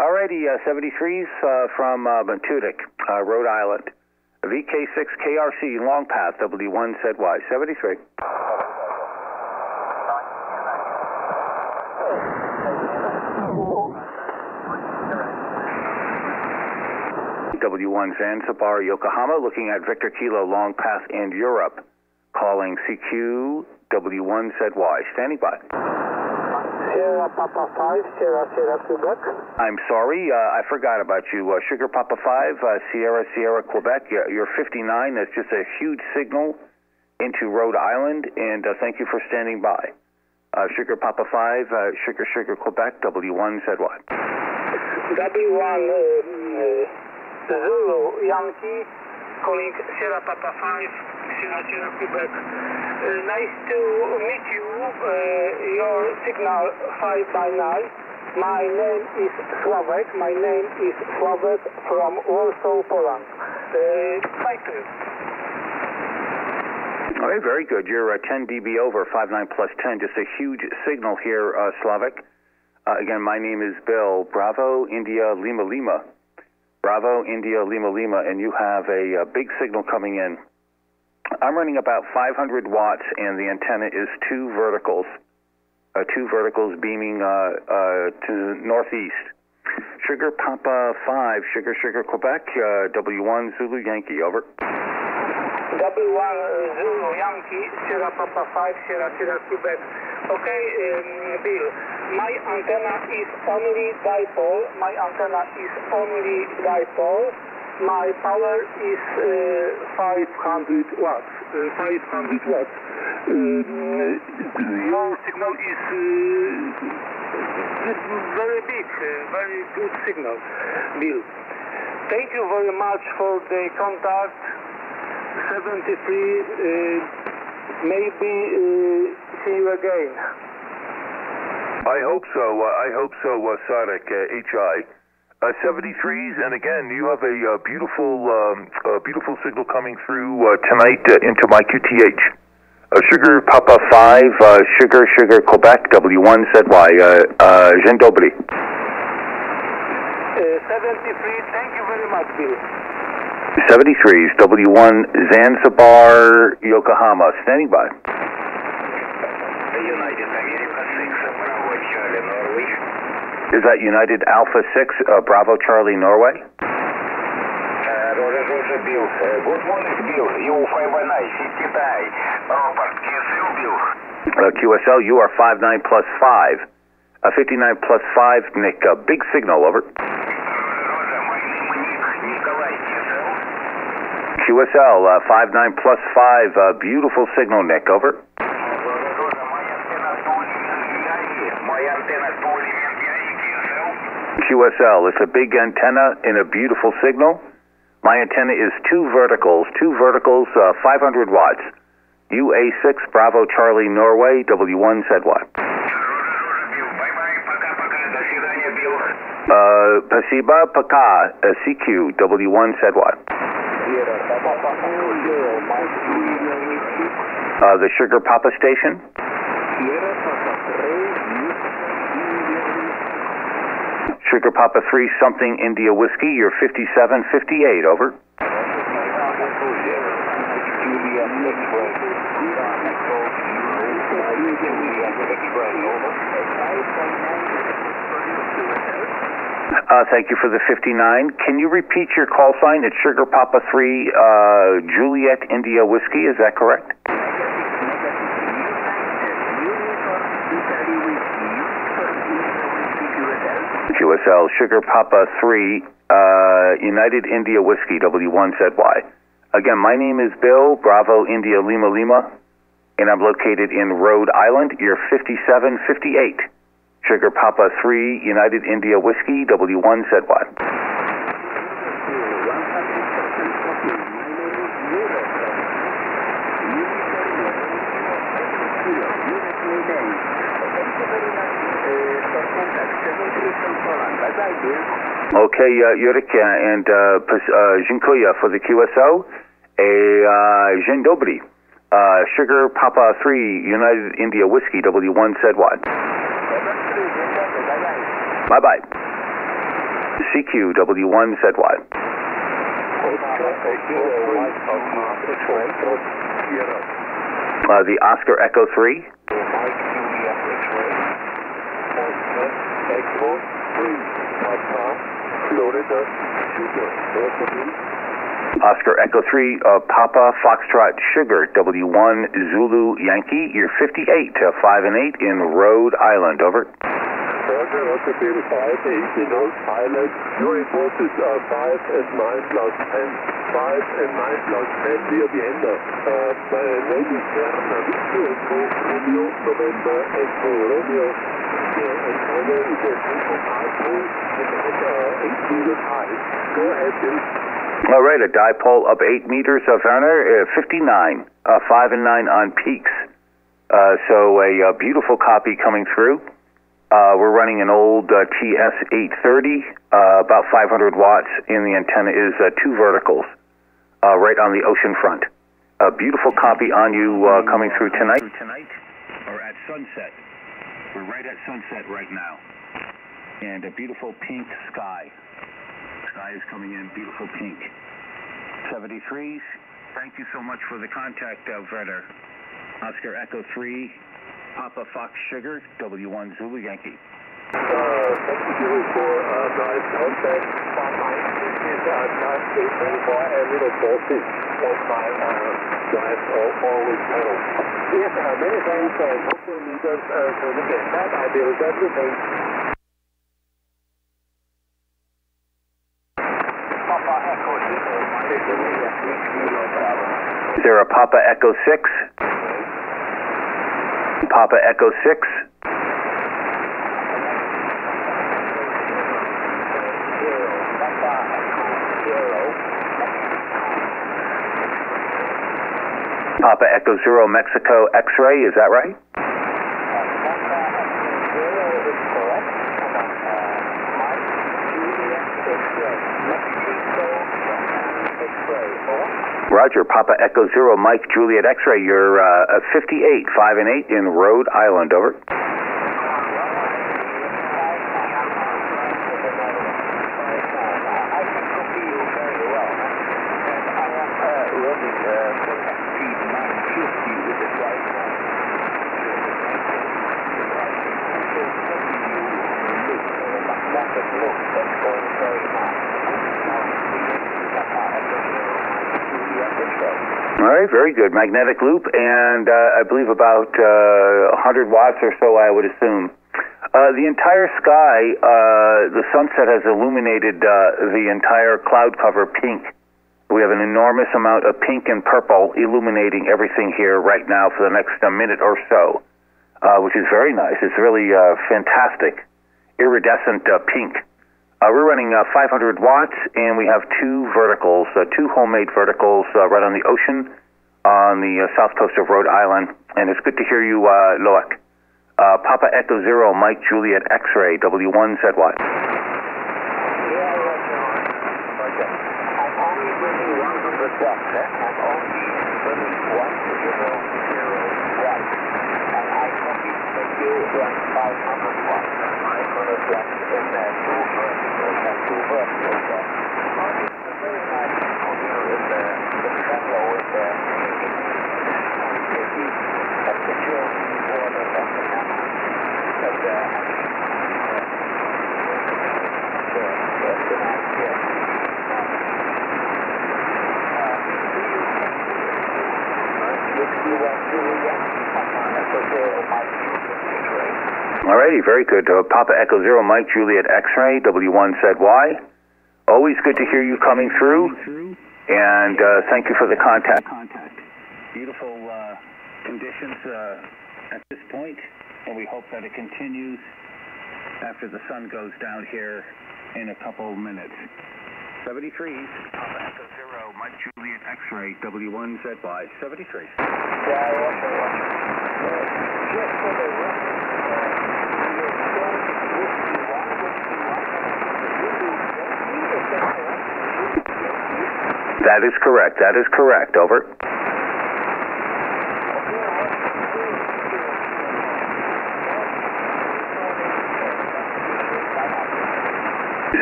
Alrighty, uh, 73s uh, from uh, Bentudic, uh, Rhode Island, VK6 KRC Long Path W1ZY 73. W1 Zanzibar, Yokohama, looking at Victor Kilo Long Path and Europe, calling CQ W1ZY. Standing by. Sierra Papa 5, Sierra Sierra Quebec. I'm sorry, uh, I forgot about you. Uh, Sugar Papa 5, uh, Sierra Sierra Quebec. You're you're 59. That's just a huge signal into Rhode Island, and uh, thank you for standing by. Uh, Sugar Papa 5, uh, Sugar Sugar Quebec, W1 said what? W1 uh, Zulu Yankee calling Sierra Papa 5, Sierra Sierra Quebec. Uh, nice to meet you. Uh, your signal 5 by 9. My name is Sławek. My name is Sławek from Warsaw, Poland. Uh. All right, very good. You're uh, 10 dB over, 59 plus 10. Just a huge signal here, uh, Slavic. Uh, again, my name is Bill. Bravo, India, Lima, Lima. Bravo, India, Lima, Lima. And you have a, uh big signal coming in. I'm running about 500 watts, and the antenna is two verticals. Uh, two verticals beaming uh, uh, to the northeast. Sugar Papa 5, Sugar Sugar Quebec, uh, W1 Zulu Yankee, over. W1 Zulu Yankee, Sugar Papa 5, Sugar Sugar Quebec. Okay, um, Bill, my antenna is only dipole. My antenna is only dipole. My power is uh, 500 watts. Uh, 500 watts. Um, your signal is uh, very big, uh, very good signal, Bill. Thank you very much for the contact. 73, uh, maybe uh, see you again. I hope so. Uh, I hope so, uh, Sonic uh, HI. Uh, 73s, and again, you have a uh, beautiful, um, uh, beautiful signal coming through uh, tonight uh, into my QTH. Uh, Sugar Papa 5, uh, Sugar Sugar Quebec, W1 ZY, uh, uh, Dzień dobry. Uh, 73, thank you very much, Bill. 73s, W1 Zanzibar, Yokohama, standing by. United America 6, Bravo Charlie, Norway. Is that United Alpha 6, uh, Bravo Charlie, Norway? Bill. Uh, good morning, Bill. You 5 by 9, 50 die. Over. QSL, Bill. QSL, you are 59 plus 5. Uh, 59 plus 5, Nick, uh, big signal, over. Roger, my name is Nikolai QSL. QSL, uh, five nine plus 5, uh, beautiful signal, Nick. Over. QSL, it's a big antenna in a beautiful signal. My antenna is two verticals, two verticals, uh, 500 watts. UA6 Bravo Charlie Norway, W1 said what? Uh, Pasiba Paka, uh, CQ, W1 said what? Sierra Papa 0, my Uh, the Sugar Papa station? Sierra Papa 3, Sugar Papa 3 something India Whiskey, you're 5758, over. Julia Express. Julia Express, over. Uh, thank you for the 59. Can you repeat your call sign? It's Sugar Papa 3 uh, Juliet India Whiskey, is that correct? QSL Sugar Papa 3 uh, United India Whiskey, W1ZY. Again, my name is Bill, Bravo India Lima Lima, and I'm located in Rhode Island. You're 5758. Sugar Papa 3 United India Whiskey, W1ZY. Okay, uh, Yurik and uh, uh, Dziękuję for the QSO. A uh, Dzień dobry. Uh, Sugar Papa 3 United India Whiskey, W1 said what? Bye bye. CQ, W1 said what? Uh, the Oscar Echo 3. Oscar Echo 3, uh, Papa Foxtrot Sugar, W1 Zulu Yankee. You're 58 to 5 and 8 in Rhode Island. Over. Roger Bill 5, 8 in Pilot. Your report is uh, 5 and 9 plus 10. 5 and 9 plus 10 via Vienna. Uh, my name is Werner Victor Echo Romeo November Echo Romeo. And over is a simple dipole with uh, 8 meters high. Go ahead, Bill. All right, a dipole up 8 meters of Werner, uh, 59, uh, 5 and 9 on peaks. Uh, so a, uh beautiful copy coming through. Uh, we're running an old uh, TS830, uh, about 500 watts, and the antenna is uh, two verticals, uh, right on the ocean front. A beautiful copy on you uh, coming through tonight. Tonight, or at sunset. We're right at sunset right now. And a beautiful pink sky. Sky is coming in beautiful pink. 73s, thank you so much for the contact, Werner. Oscar Echo 3, Papa Fox Sugar, W1 Zulu Yankee. Uh, thank you for uh, nice contact. This is uh, not for a little bosses on my uh, drive or always panel. Yes, uh, many thanks and hopefully meet us uh, for the next time. I will everything. Papa Echo Zero, Mike Juliet, Kilo Bravo. Is there a Papa Echo 6? Papa Echo 6? Papa Echo Zero Mexico X-ray, is that right? Roger, Papa Echo Zero Mike Juliet X-ray, you're uh, 58, 5 and 8 in Rhode Island, over. All right, very good. Magnetic loop, and uh, I believe about uh, 100 watts or so, I would assume. Uh, the entire sky, uh, the sunset has illuminated uh, the entire cloud cover pink. We have an enormous amount of pink and purple illuminating everything here right now for the next uh, minute or so, uh, which is very nice. It's really uh, fantastic, iridescent uh, pink. Uh, we're running uh, 500 watts, and we have two verticals, uh, two homemade verticals uh, right on the ocean on the uh, south coast of Rhode Island. And it's good to hear you, uh, Loic. Uh, Papa Echo Zero, Mike Juliet X-ray, W1ZY. Alrighty, very good. Uh, Papa Echo Zero, Mike Juliet X-ray, W1ZY. Always good to hear you coming through, and uh, thank you for the contact. Contact. Beautiful uh, conditions uh, at this point, and we hope that it continues after the sun goes down here in a couple minutes. 73, Papa Echo Zero, Mike Juliet X-ray, W1ZY, 73. That is correct. That is correct. Over.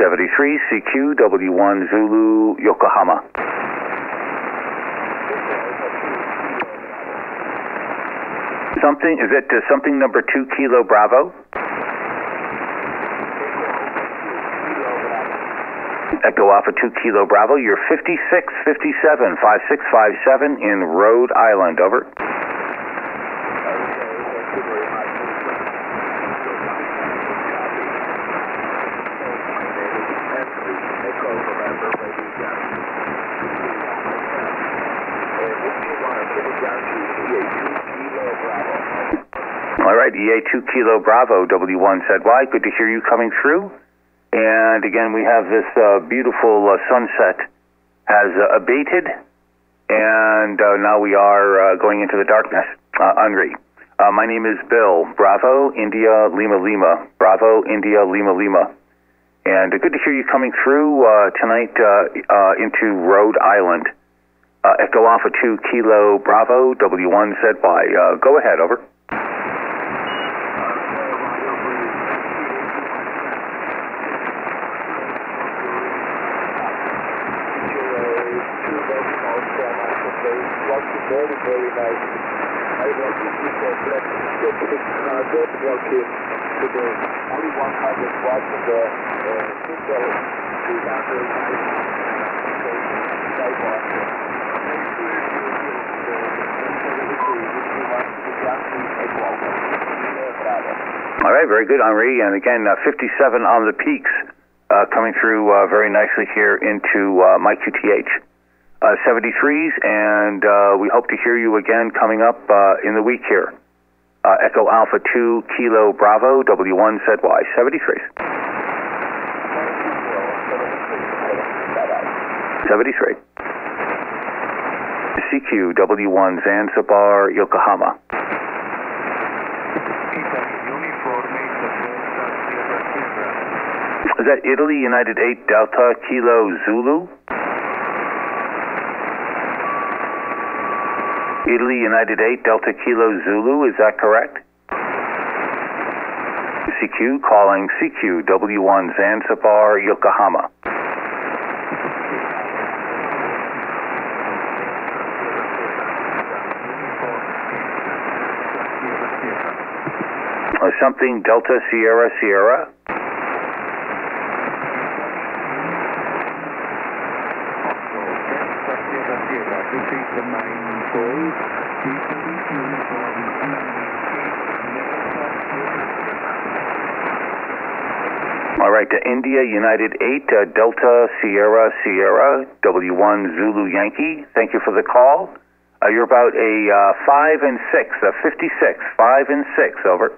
Seventy-three CQ W one Zulu Yokohama. Something is it uh, something number two Kilo Bravo? Echo Alpha 2 Kilo Bravo, you're 5657 5657 in Rhode Island. Over. All right, EA2 Kilo Bravo W1 said, why? good to hear you coming through. And again, we have this uh, beautiful uh, sunset has uh, abated, and uh, now we are uh, going into the darkness. Uh. Uh, my name is Bill. Bravo, India, Lima, Lima. Bravo, India, Lima, Lima. And good to hear you coming through tonight into Rhode Island. Echo Alpha 2 Kilo Bravo, W1ZY. Uh, go ahead, over. very, very nice. I want to keep the black specific uh, dirt walking to the only 100 watts in the uh, single 200 All right, very good, Henri. And again, uh, 57 on the peaks uh, coming through uh, very nicely here into uh, my QTH. Uh, 73s, and uh, we hope to hear you again coming up uh, in the week here. Uh, Echo Alpha 2 Kilo Bravo W1ZY 73s. 73. CQ W1 Zanzibar Yokohama. Is that Italy United 8 Delta Kilo Zulu? Italy United 8 Delta Kilo Zulu, is that correct? CQ calling CQ W1 Zanzibar Yokohama. Something Delta Sierra Sierra. All right, to India United 8 uh, Delta Sierra Sierra W1 Zulu Yankee. Thank you for the call. Uh, you're about a uh, 5 and 6, a 56, 5 and 6, over.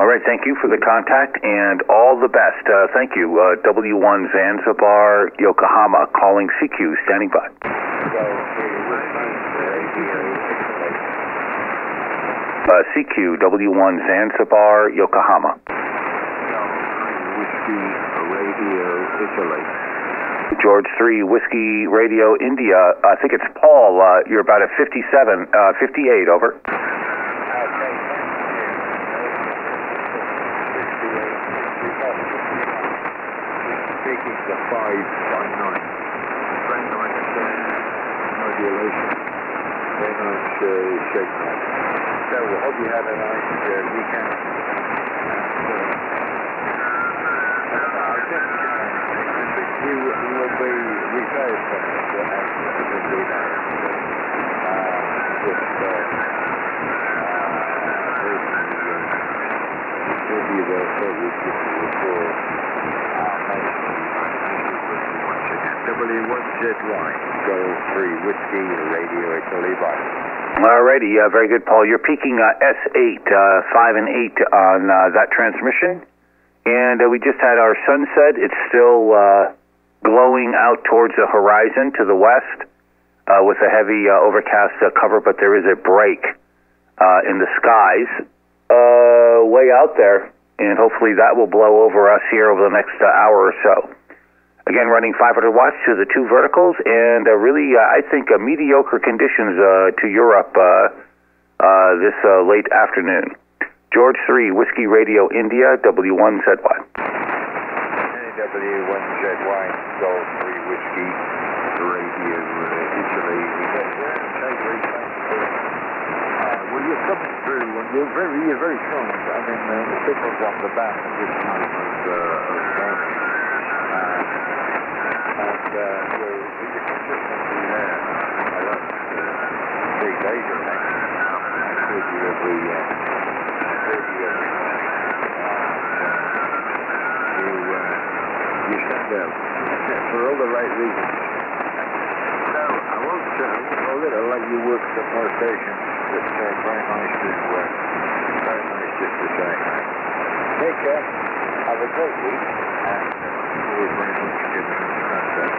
All right, thank you for the contact and all the best. Uh, thank you. Uh, W1 Zanzibar, Yokohama, calling CQ, standing by. Uh, CQ, W1 Zanzibar, Yokohama. Whiskey Radio Italy. George 3, Whiskey Radio India. I think it's Paul. Uh, you're about at 57, uh, 58, over. Taking the 5 by 9. Friend 9 modulation. Very nice uh, shape now. So we hope you had a nice uh, weekend. And, uh, I think uh, we, we will be retired from it uh, as as we now. Uh, with uh, uh, maybe the third week before W1ZY, Gold 3 Whiskey, Radio Italy, bye. Alrighty, uh, very good, Paul. You're peaking uh, S8, uh, 5 and 8 on uh, that transmission. And uh, we just had our sunset. It's still uh, glowing out towards the horizon to the west with a heavy overcast cover, but there is a break in the skies way out there. And hopefully that will blow over us here over the next hour or so. Again, running 500 watts to the two verticals, and uh, really, uh, I think, uh, mediocre conditions uh, to Europe uh, uh, this uh, late afternoon. George 3, Whiskey Radio India, W1ZY. W1ZY, Gold 3 Whiskey, Radio uh, Italy. Uh, well, you're through, you're very, you're very strong. I mean, uh, the signals on the back at this time morning. Uh, uh, the, the consistency there. Uh, that's uh, big laser thing. You every, uh, you. And, uh, you, uh, you stand for all the right reasons. So, I won't, uh, I it. I'll let you work some more stations. It's uh, very nice to, uh, very. Take care. Have a great week. And uh, always very much giving us a contact.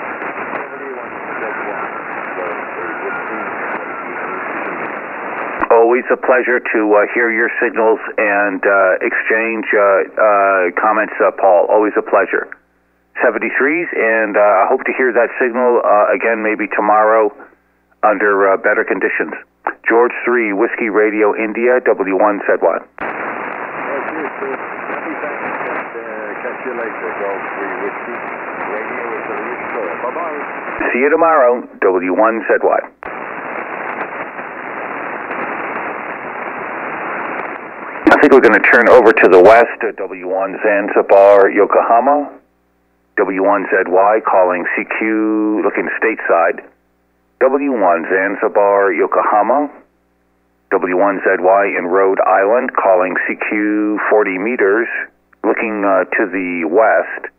Somebody wants to get one. So, so good seeing you. Always a pleasure to uh, hear your signals and uh, exchange uh, uh, comments, uh, Paul. Always a pleasure. 73s, and uh, I hope to hear that signal uh, again maybe tomorrow under uh, better conditions. George 3, Whiskey Radio India, W1 said what? Thank you, sir. Many thanks, catch you later. Golf 3 Whiskey Radio is a restore. Bye-bye. See you tomorrow. W1 said what? Think we're going to turn over to the west at W1 Zanzibar, Yokohama. W1ZY calling CQ, looking stateside. W1 Zanzibar, Yokohama. W1ZY in Rhode Island calling CQ 40 meters, looking uh, to the west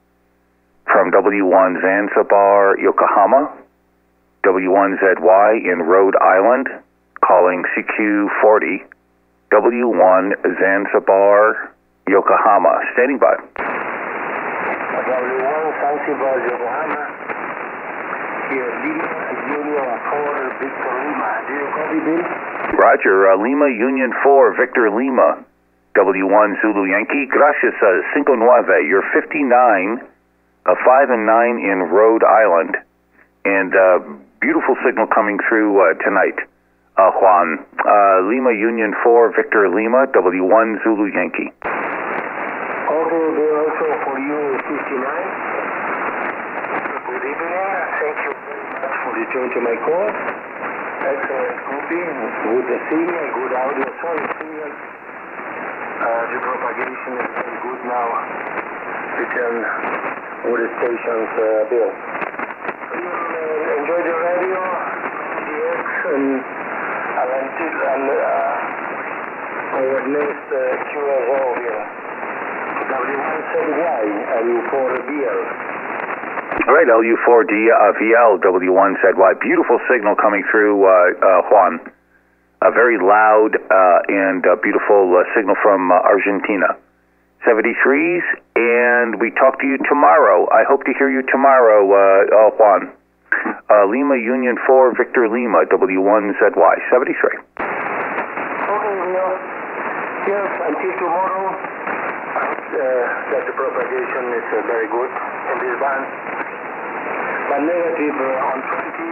from W1 Zanzibar, Yokohama. W1ZY in Rhode Island calling CQ 40. W1 Zanzibar, Yokohama. Standing by. W1 Zanzibar, Yokohama. Here, Lima, Union 4, Victor Lima. Do you copy, Bill? Roger, uh, Lima Union 4, Victor Lima. W1 Zulu Yankee. Gracias, uh, Cinco Nueve. You're 59, uh, 5 and 9 in Rhode Island. And uh, beautiful signal coming through uh, tonight, uh, Juan. Uh, Lima Union 4, Victor Lima. W1 Zulu Yankee. Okay, Bill, also for you, 59. Good evening. Thank you very much for returning to my call. Excellent copy. Good signal, good audio. Sorry, signal. Uh, the propagation is very good now. Return all the stations, uh, Bill. Enjoy the radio, DX, and Atlantic, and uh, next uh, QSO here. W1ZY, LU4BL. All right, LU4D uh, W1ZY. Beautiful signal coming through, uh, uh, Juan. A very loud uh, and uh, beautiful signal from Argentina. 73s, and we talk to you tomorrow. I hope to hear you tomorrow, Juan. Uh, Lima Union 4, Victor Lima, W1ZY. 73. Okay, Bill. Yes, until tomorrow, I hope uh, that the propagation is uh, very good in this band. But negative uh, on 20,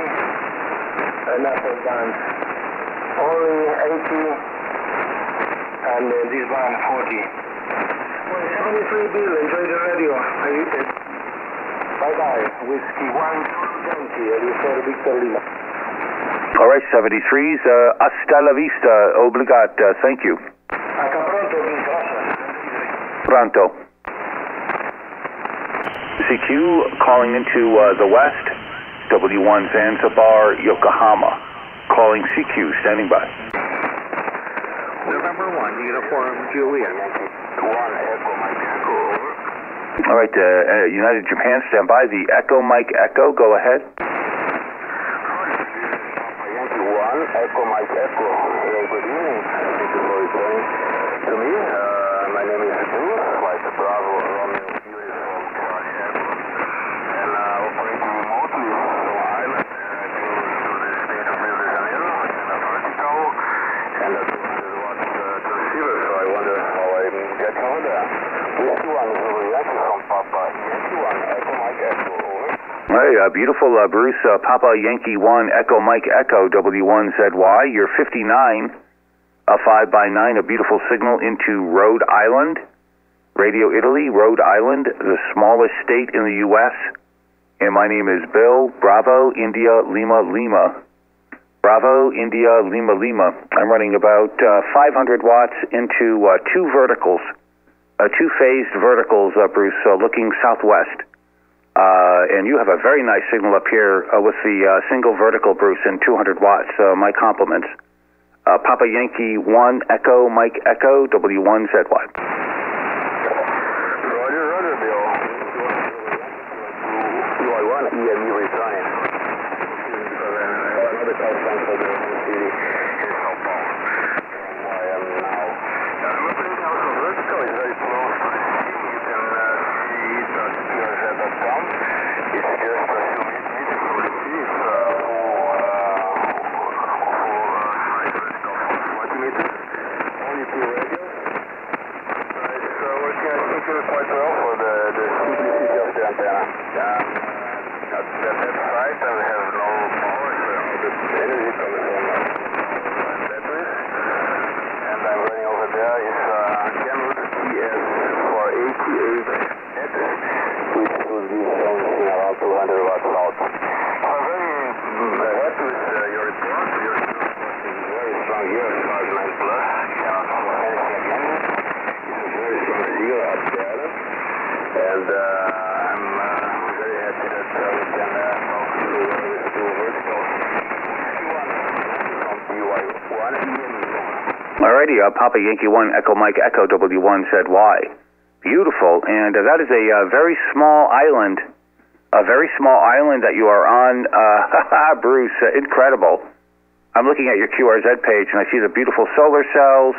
and upper band only 80, and uh, this band 40. Well, 73 Bill, enjoy the radio. I, uh, bye-bye. Whiskey 120, for Victor Lima. All right, 73s. Uh, hasta la vista. Obligat. Uh, thank you. Acá pronto, Bill. Pronto. CQ calling into uh, the west. W1 Zanzibar, Yokohama. Calling CQ, standing by. November 1, Uniform Juliet. All right, uh, uh, United Japan, stand by. The Echo Mike Echo, go ahead. Yankee 1, Echo Mike Echo. Very good evening. Thank you for returning to me. Uh, my name is Bill, Flight Bravo Romeo Fury from Charlie Airport. And uh, operating remotely from Ireland uh, to, to the state of Rio de Janeiro in a vertical and a 200 watt uh, transceiver. So I wonder how I get over there. Yankee 1 Zulu Yankee from Papa. Yankee 1, Echo Mike Echo. Over. Hey, uh, beautiful, uh, Bruce. Uh, Papa Yankee 1, Echo Mike Echo, W1ZY. You're 59, a 5 by 9 a beautiful signal into Rhode Island. Radio Italy, Rhode Island, the smallest state in the U.S. And my name is Bill, Bravo, India, Lima, Lima. Bravo, India, Lima, Lima. I'm running about uh, 500 watts into uh, two verticals, uh, two phased verticals, uh, Bruce, uh, looking southwest Uh, and you have a very nice signal up here uh, with the uh, single vertical, Bruce, and 200 watts. Uh, my compliments. Uh, Papa Yankee 1 Echo, Mike Echo, W1ZY. Roger, roger, Bill. UI1, EMU returning. Another call sign for the city in Sao Paulo. I am now. Uh, looking also vertical is very close to the city. You can uh, see it at QRZ.com. It's just a few meters from the city. It's uh, full, uh, full uh, high vertical for 20 meters. Only two radios. Uh, it's uh, working, I think, uh, quite well for the, the simplicity of the antenna. Um, at the left side, and we have no power, so all the energy coming from uh, batteries. And I'm running over there is uh, Cameron TS488 which will be something around 200 watts out. I'm very mm, happy with uh, your report. Your report is very strong here as far as 9 plus. Cannot follow anything again. It's a very strong signal up there. And uh, I'm uh, very happy that uh, we can uh, talk to uh, these two verticals. From BY1 Uh, Papa Yankee 1 Echo Mike Echo W1 said why. Beautiful. And uh, that is a uh, very small island, a very small island that you are on. Uh, Bruce, uh, incredible. I'm looking at your QRZ page and I see the beautiful solar cells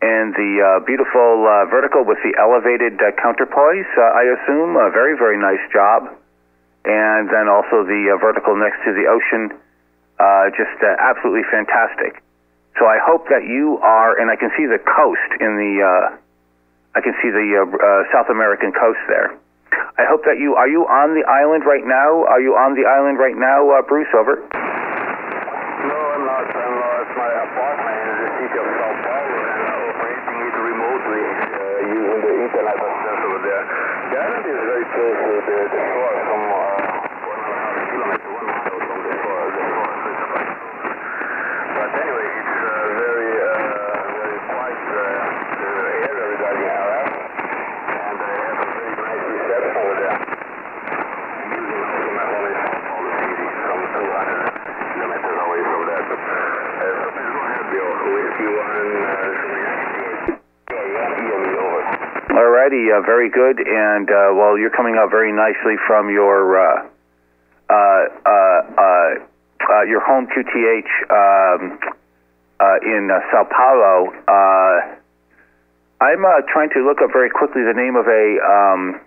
and the uh, beautiful uh, vertical with the elevated uh, counterpoise, uh, I assume. A very, very nice job. And then also the uh, vertical next to the ocean, uh, just uh, absolutely fantastic. So I hope that you are, and I can see the coast in the, uh, I can see the uh, uh, South American coast there. I hope that you, are you on the island right now? Are you on the island right now, uh, Bruce? Over. No, I'm not. I'm uh, at my apartment in the city of Sao Paulo and uh, operating it remotely uh, using the internet access over there. The island is very close to the, the shore, some uh, one and a half kilometers, one mile from the shore. The shore so it's quite close. But anyway, it's uh, very, uh, very quiet uh, uh, area regarding RF, and I have a very nice reception over there. Using also my home in Sao Paulo city, some 200 kilometers away from that. Uh, so please go ahead, Bill, with you on uh, over. Alrighty, uh, good. And uh, well, you're coming out very nicely from your uh, uh, uh, uh, uh, your home QTH um, uh, in uh, Sao Paulo. Uh, I'm uh, trying to look up very quickly the name of a um,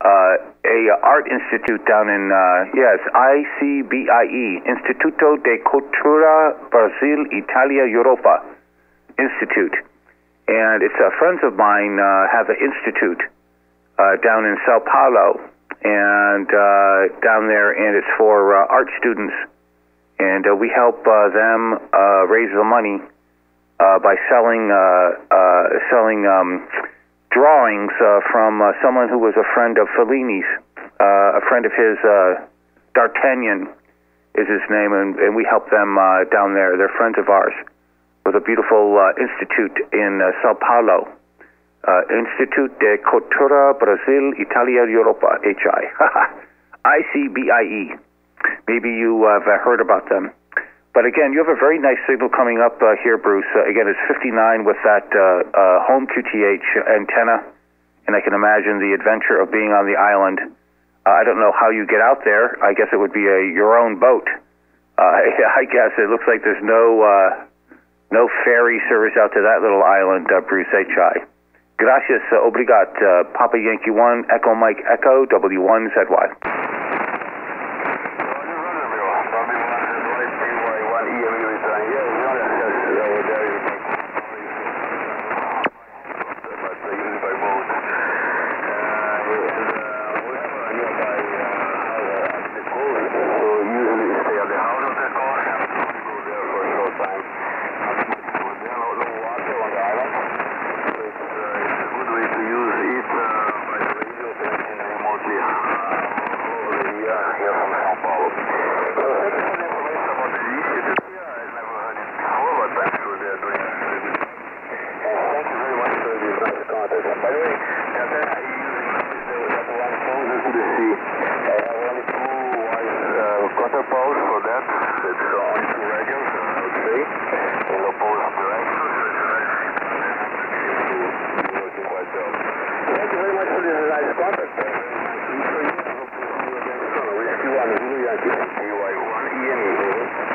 uh, a art institute down in uh, yes ICBIE Instituto de Cultura Brasil Italia Europa Institute, and it's uh, friends of mine uh, have an institute uh, down in Sao Paulo, and uh, down there, and it's for uh, art students, and uh, we help uh, them uh, raise the money uh, by selling uh, uh, selling um, drawings uh, from uh, someone who was a friend of Fellini's, uh, a friend of his, uh, D'Artagnan is his name, and, and we help them uh, down there. They're friends of ours with a beautiful uh, institute in uh, Sao Paulo, uh, Institute de Cultura Brasil Italia Europa, HI, ICBIE. Maybe you have uh, heard about them. But again, you have a very nice signal coming up uh, here, Bruce. Uh, again, it's 59 with that uh, uh, home QTH antenna, and I can imagine the adventure of being on the island. Uh, I don't know how you get out there. I guess it would be a your own boat. Uh, I guess it looks like there's no uh, no ferry service out to that little island, uh, Bruce H.I. Gracias, uh, obrigat, uh, Papa Yankee 1, Echo Mike Echo, W1ZY. uh,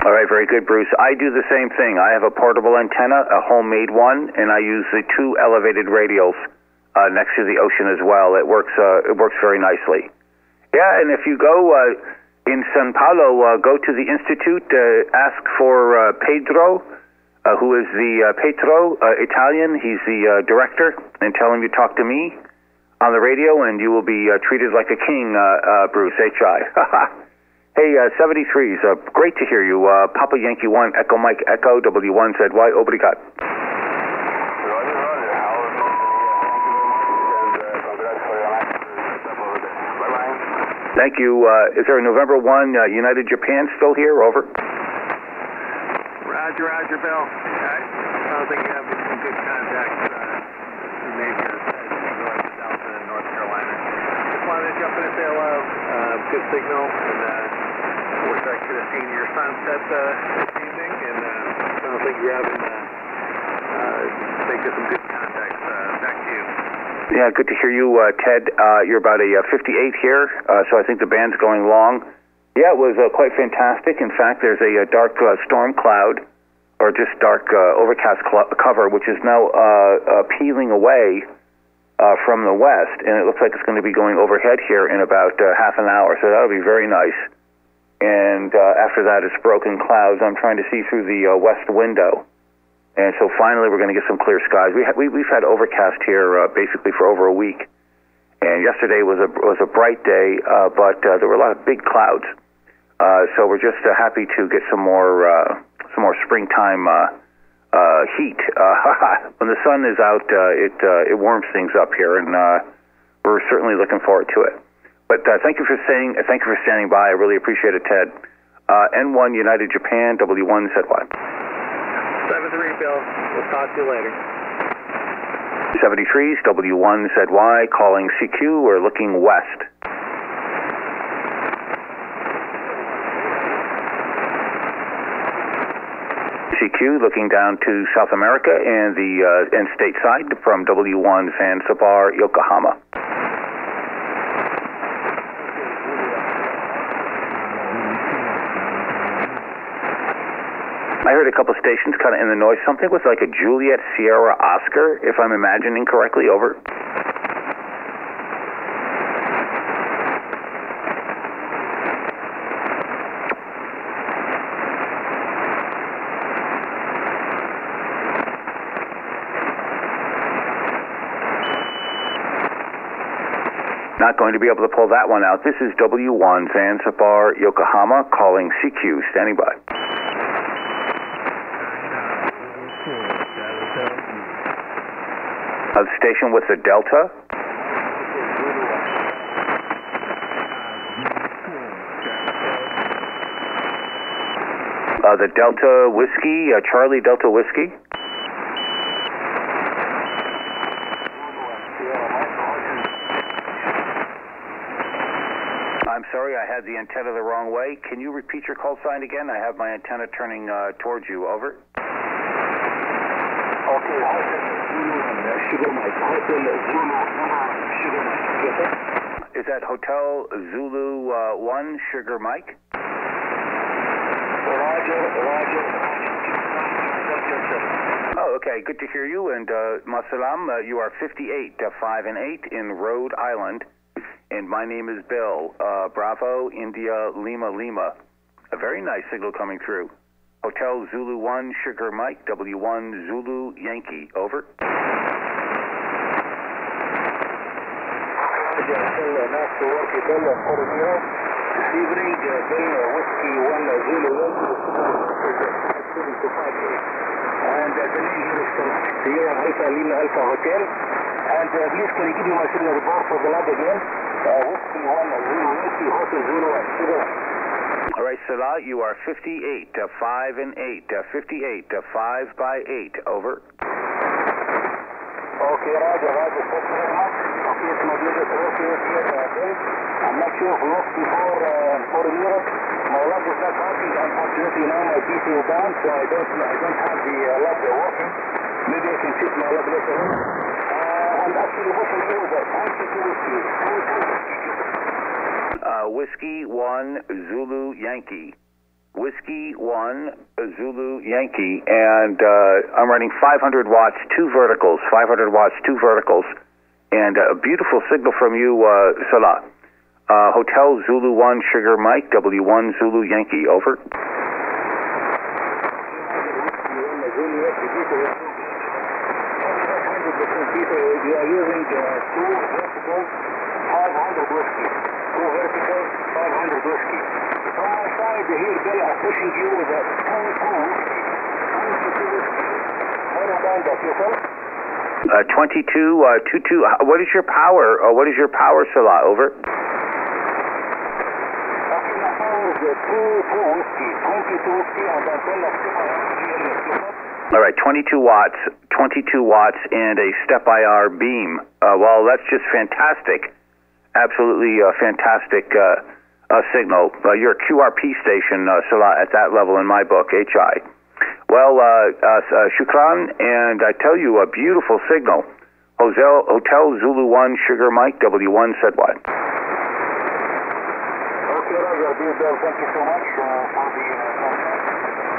All right, good, Bruce. I do the same thing. I have a portable antenna, a homemade one, and I use the two elevated radials uh, next to the ocean as well. It works. Uh, it works very nicely. Yeah, and if you go uh, in San Paulo, uh, go to the institute, uh, ask for uh, Pedro, uh, who is the uh, Petro uh, Italian. He's the uh, director, and tell him you talk to me on the radio, and you will be uh, treated like a king, uh, uh, Bruce H.I. Hey, uh, 73s, uh, great to hear you. Uh, Papa Yankee 1, Echo Mike Echo, W1ZY, obrigado. Thank you. Uh, is there a November 1 uh, United Japan still here? Over. Roger, Roger, Bill. I sounds like you have some good contacts. Uh, maybe North Carolina. Just wanted to jump in and say hello. Uh, good signal, and uh, have seen your sunset uh, this evening. And uh, sounds like you're having uh, uh, making some good contacts. Uh, back to you. Yeah, good to hear you, uh, Ted. Uh, you're about a uh, 58 here, uh, so I think the band's going long. Yeah, it was uh, quite fantastic. In fact, there's a, a dark uh, storm cloud, or just dark uh, overcast cl- cover, which is now uh, uh, peeling away uh, from the west, and it looks like it's going to be going overhead here in about uh, half an hour. So that'll be very nice. And uh, after that, it's broken clouds. I'm trying to see through the uh, west window. And so finally, we're going to get some clear skies. We ha- we, we've had overcast here uh, basically for over a week. And yesterday was a was a bright day, uh, but uh, there were a lot of big clouds. Uh, so we're just uh, happy to get some more uh, some more springtime uh, uh, heat. Uh, when the sun is out, uh, it uh, it warms things up here, and uh, we're certainly looking forward to it. But uh, thank you for saying, uh, thank you for standing by. I really appreciate it, Ted. Uh, N1 United Japan, W1 said what? 7-3, Bill. We'll talk to you later. 73s, W1ZY, calling CQ. We're looking west. CQ looking down to South America and the uh, and stateside from W1 San Zanzibar, Yokohama. I heard a couple stations kind of in the noise. Something with like a Juliet Sierra Oscar, if I'm imagining correctly. Over. Not going to be able to pull that one out. This is W1 Zanzibar, Yokohama, calling CQ. Standing by. Uh, station with the Delta. Uh, the Delta Whiskey, uh, Charlie Delta Whiskey. I'm sorry, I had the antenna the wrong way. Can you repeat your call sign again? I have my antenna turning uh, towards you. Over. Okay, Sugar Mike, Hotel Zulu, Sugar Mike. Is that Hotel Zulu uh, 1 Sugar Mike? Roger, Roger. Oh, okay. Good to hear you. And uh, Masalam, uh, you are 58, uh, 5 and 8 in Rhode Island. And my name is Bill. Uh, Bravo, India, Lima, Lima. A very nice signal coming through. Hotel Zulu 1 Sugar Mike, W1 Zulu Yankee. Over. Hotel Master Work Hotel Coromiro. This evening, Bill Whiskey 1 Zulu And the name Sierra Alpha Lima Alpha Hotel. And uh, please can you give me my report for the lab again? Uh, Whiskey 1 Zulu Yankee Hotel Zulu Sugar. All right, Salah, you are 58, uh, 5 and 8. Uh, 58, uh, 5 by 8. Over. Okay, Roger, Roger. To work here, here uh. I'm not sure we worked before uh, for Europe. My lab is not working. Unfortunately, now my PC is down, so I don't, I don't have the uh, lab working. Maybe I can check my lab later on. Uh, I'm actually working over. Thank you to whiskey. Uh, Whiskey 1 Zulu Yankee. Whiskey 1 Zulu Yankee, and uh, I'm running 500 watts, two verticals, 500 watts, two verticals, and a beautiful signal from you, uh, Salah. Uh, Hotel Zulu 1 Sugar Mike, W1 Zulu Yankee, over. Uh, two verticals, 500 whiskey. Two verticals, 500 whiskey. From my side here, they are pushing you with a 22 whiskey. 22 whiskey. More than that, yourself? Uh, 22, uh, 22, uh, what is your power? Uh, what is your power, Salah, over? Actually, my power is two, two whiskey. 22 whiskey, and then 10 of super here, yourself? All right, 22 watts, 22 watts, and a SteppIR beam. Uh, well, that's just fantastic. Absolutely uh, fantastic uh, uh, signal. Uh, you're a QRP station, uh, Salah, at that level in my book, HI. Well, uh, uh, uh, shukran, and I tell you, a beautiful signal. Hotel, Hotel Zulu 1, Sugar Mike, W1, said what? Okay, Roger. Bill, thank you so much uh, for the uh, contact.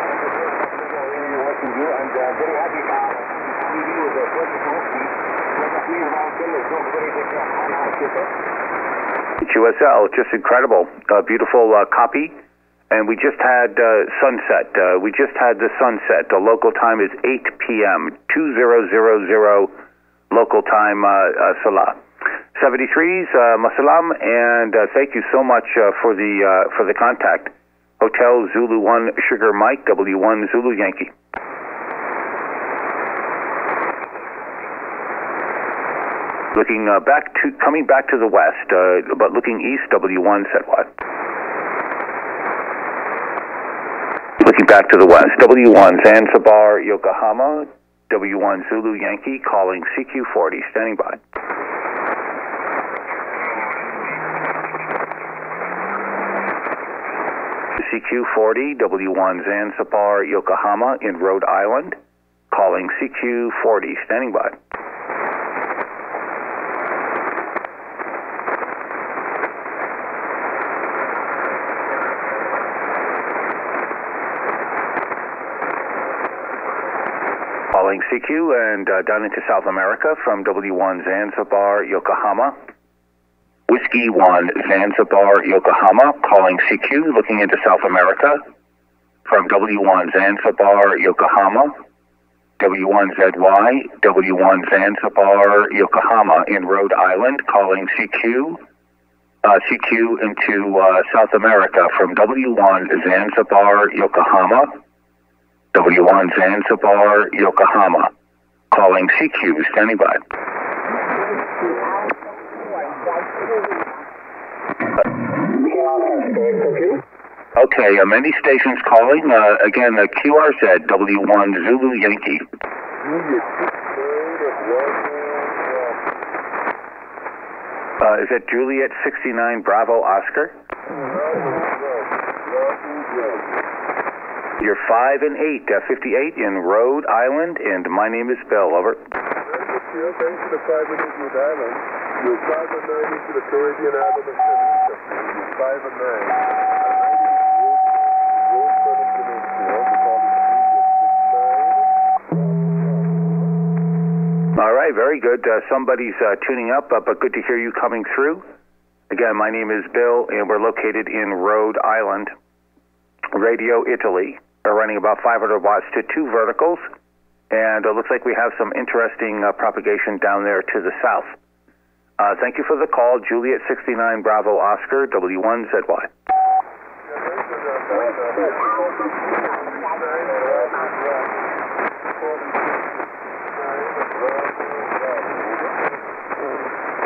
And the first pleasure really working you, and uh, very happy to see you with the 22 whiskey. Let us leave now, Bill. It's doing very good. And I yourself. QSL, just incredible. Uh, beautiful uh, copy. And we just had uh, sunset. Uh, we just had the sunset. The local time is 8 p.m. 2000 local time, uh, uh, Salah. 73s, uh, Masalam, and uh, thank you so much uh, for the uh, for the contact. Hotel Zulu 1 Sugar Mike, W1 Zulu Yankee. Looking uh, back to coming back to the west, uh, but looking east, W1 said what? Back to the west, W1 Zanzibar, Yokohama, W1 Zulu Yankee calling CQ40, standing by. CQ40, W1 Zanzibar, Yokohama in Rhode Island, calling CQ40, standing by. Calling CQ and uh, down into South America from W1 Zanzibar, Yokohama. Whiskey 1 Zanzibar, Yokohama, calling CQ, looking into South America. From W1 Zanzibar, Yokohama. W1ZY, W1 Zanzibar, Yokohama in Rhode Island, calling CQ. Uh, CQ into uh, South America from W1 Zanzibar, Yokohama. W1 Zanzibar, Yokohama, calling CQ, standing by. Okay, uh, many stations calling. Uh, again, uh, QRZ, W1 Zulu Yankee. Uh, is that Juliet 69 Bravo Oscar? You're 5 and 8, uh, 58 in Rhode Island, and my name is Bill. Over. Thanks for the five minutes with Island. You're five and nine into the Caribbean island of St. You're five and nine. All right, very good. Uh, somebody's uh, tuning up, uh, but good to hear you coming through. Again, my name is Bill, and we're located in Rhode Island. Radio Italy are running about 500 watts to two verticals, and it looks like we have some interesting uh, propagation down there to the south. Uh, thank you for the call, Juliet 69 Bravo Oscar, W1ZY.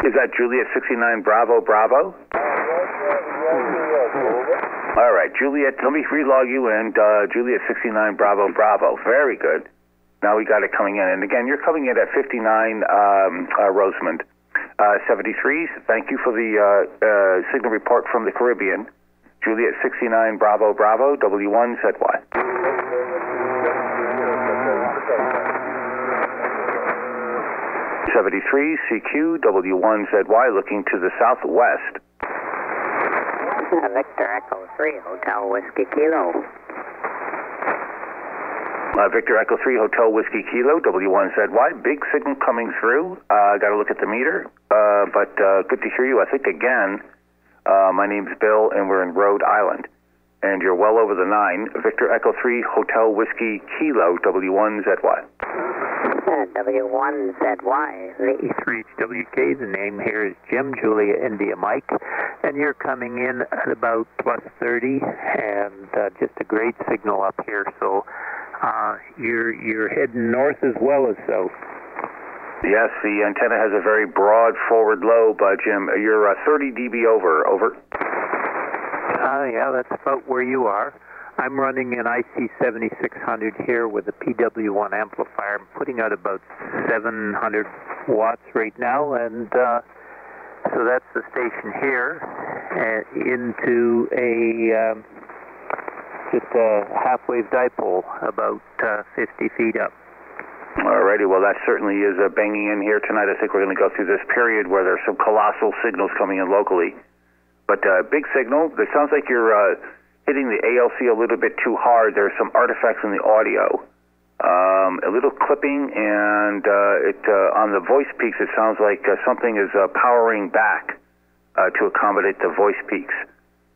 Is that Juliet 69 Bravo Bravo? All right, Juliet, let me relog you in. Uh, Juliet 69 Bravo Bravo. Very good. Now we got it coming in. And again, you're coming in at 59 um, uh, Rosamond. Uh, 73s, thank you for the uh, uh, signal report from the Caribbean. Juliet 69 Bravo Bravo, W1 said what? Seventy-three CQ W1ZY looking to the southwest. Uh, Victor Echo 3, Hotel Whiskey Kilo. Uh, Victor Echo 3 Hotel Whiskey Kilo, W1ZY. Big signal coming through. Uh, got to look at the meter, uh, but uh, good to hear you. I think again, uh, my name's Bill, and we're in Rhode Island. And you're well over the nine. Victor Echo 3 Hotel Whiskey Kilo, W1ZY. Uh, W1ZY, VE3HWK. The name here is Jim, Julia, India, Mike. And you're coming in at about plus 30, and uh, just a great signal up here. So uh, you're you're heading north as well as south. Yes, the antenna has a very broad forward lobe, uh, Jim. You're uh, 30 dB over. Over. Uh, yeah, that's about where you are. I'm running an IC7600 here with a PW1 amplifier. I'm putting out about 700 watts right now, and uh, so that's the station here uh, into a um, just a half-wave dipole, about uh, 50 feet up. Alrighty, well that certainly is uh, banging in here tonight. I think we're going to go through this period where there's some colossal signals coming in locally. But uh, big signal. It sounds like you're uh, hitting the ALC a little bit too hard. There's some artifacts in the audio. Um, a little clipping, and uh, it uh, on the voice peaks. It sounds like uh, something is uh, powering back uh, to accommodate the voice peaks.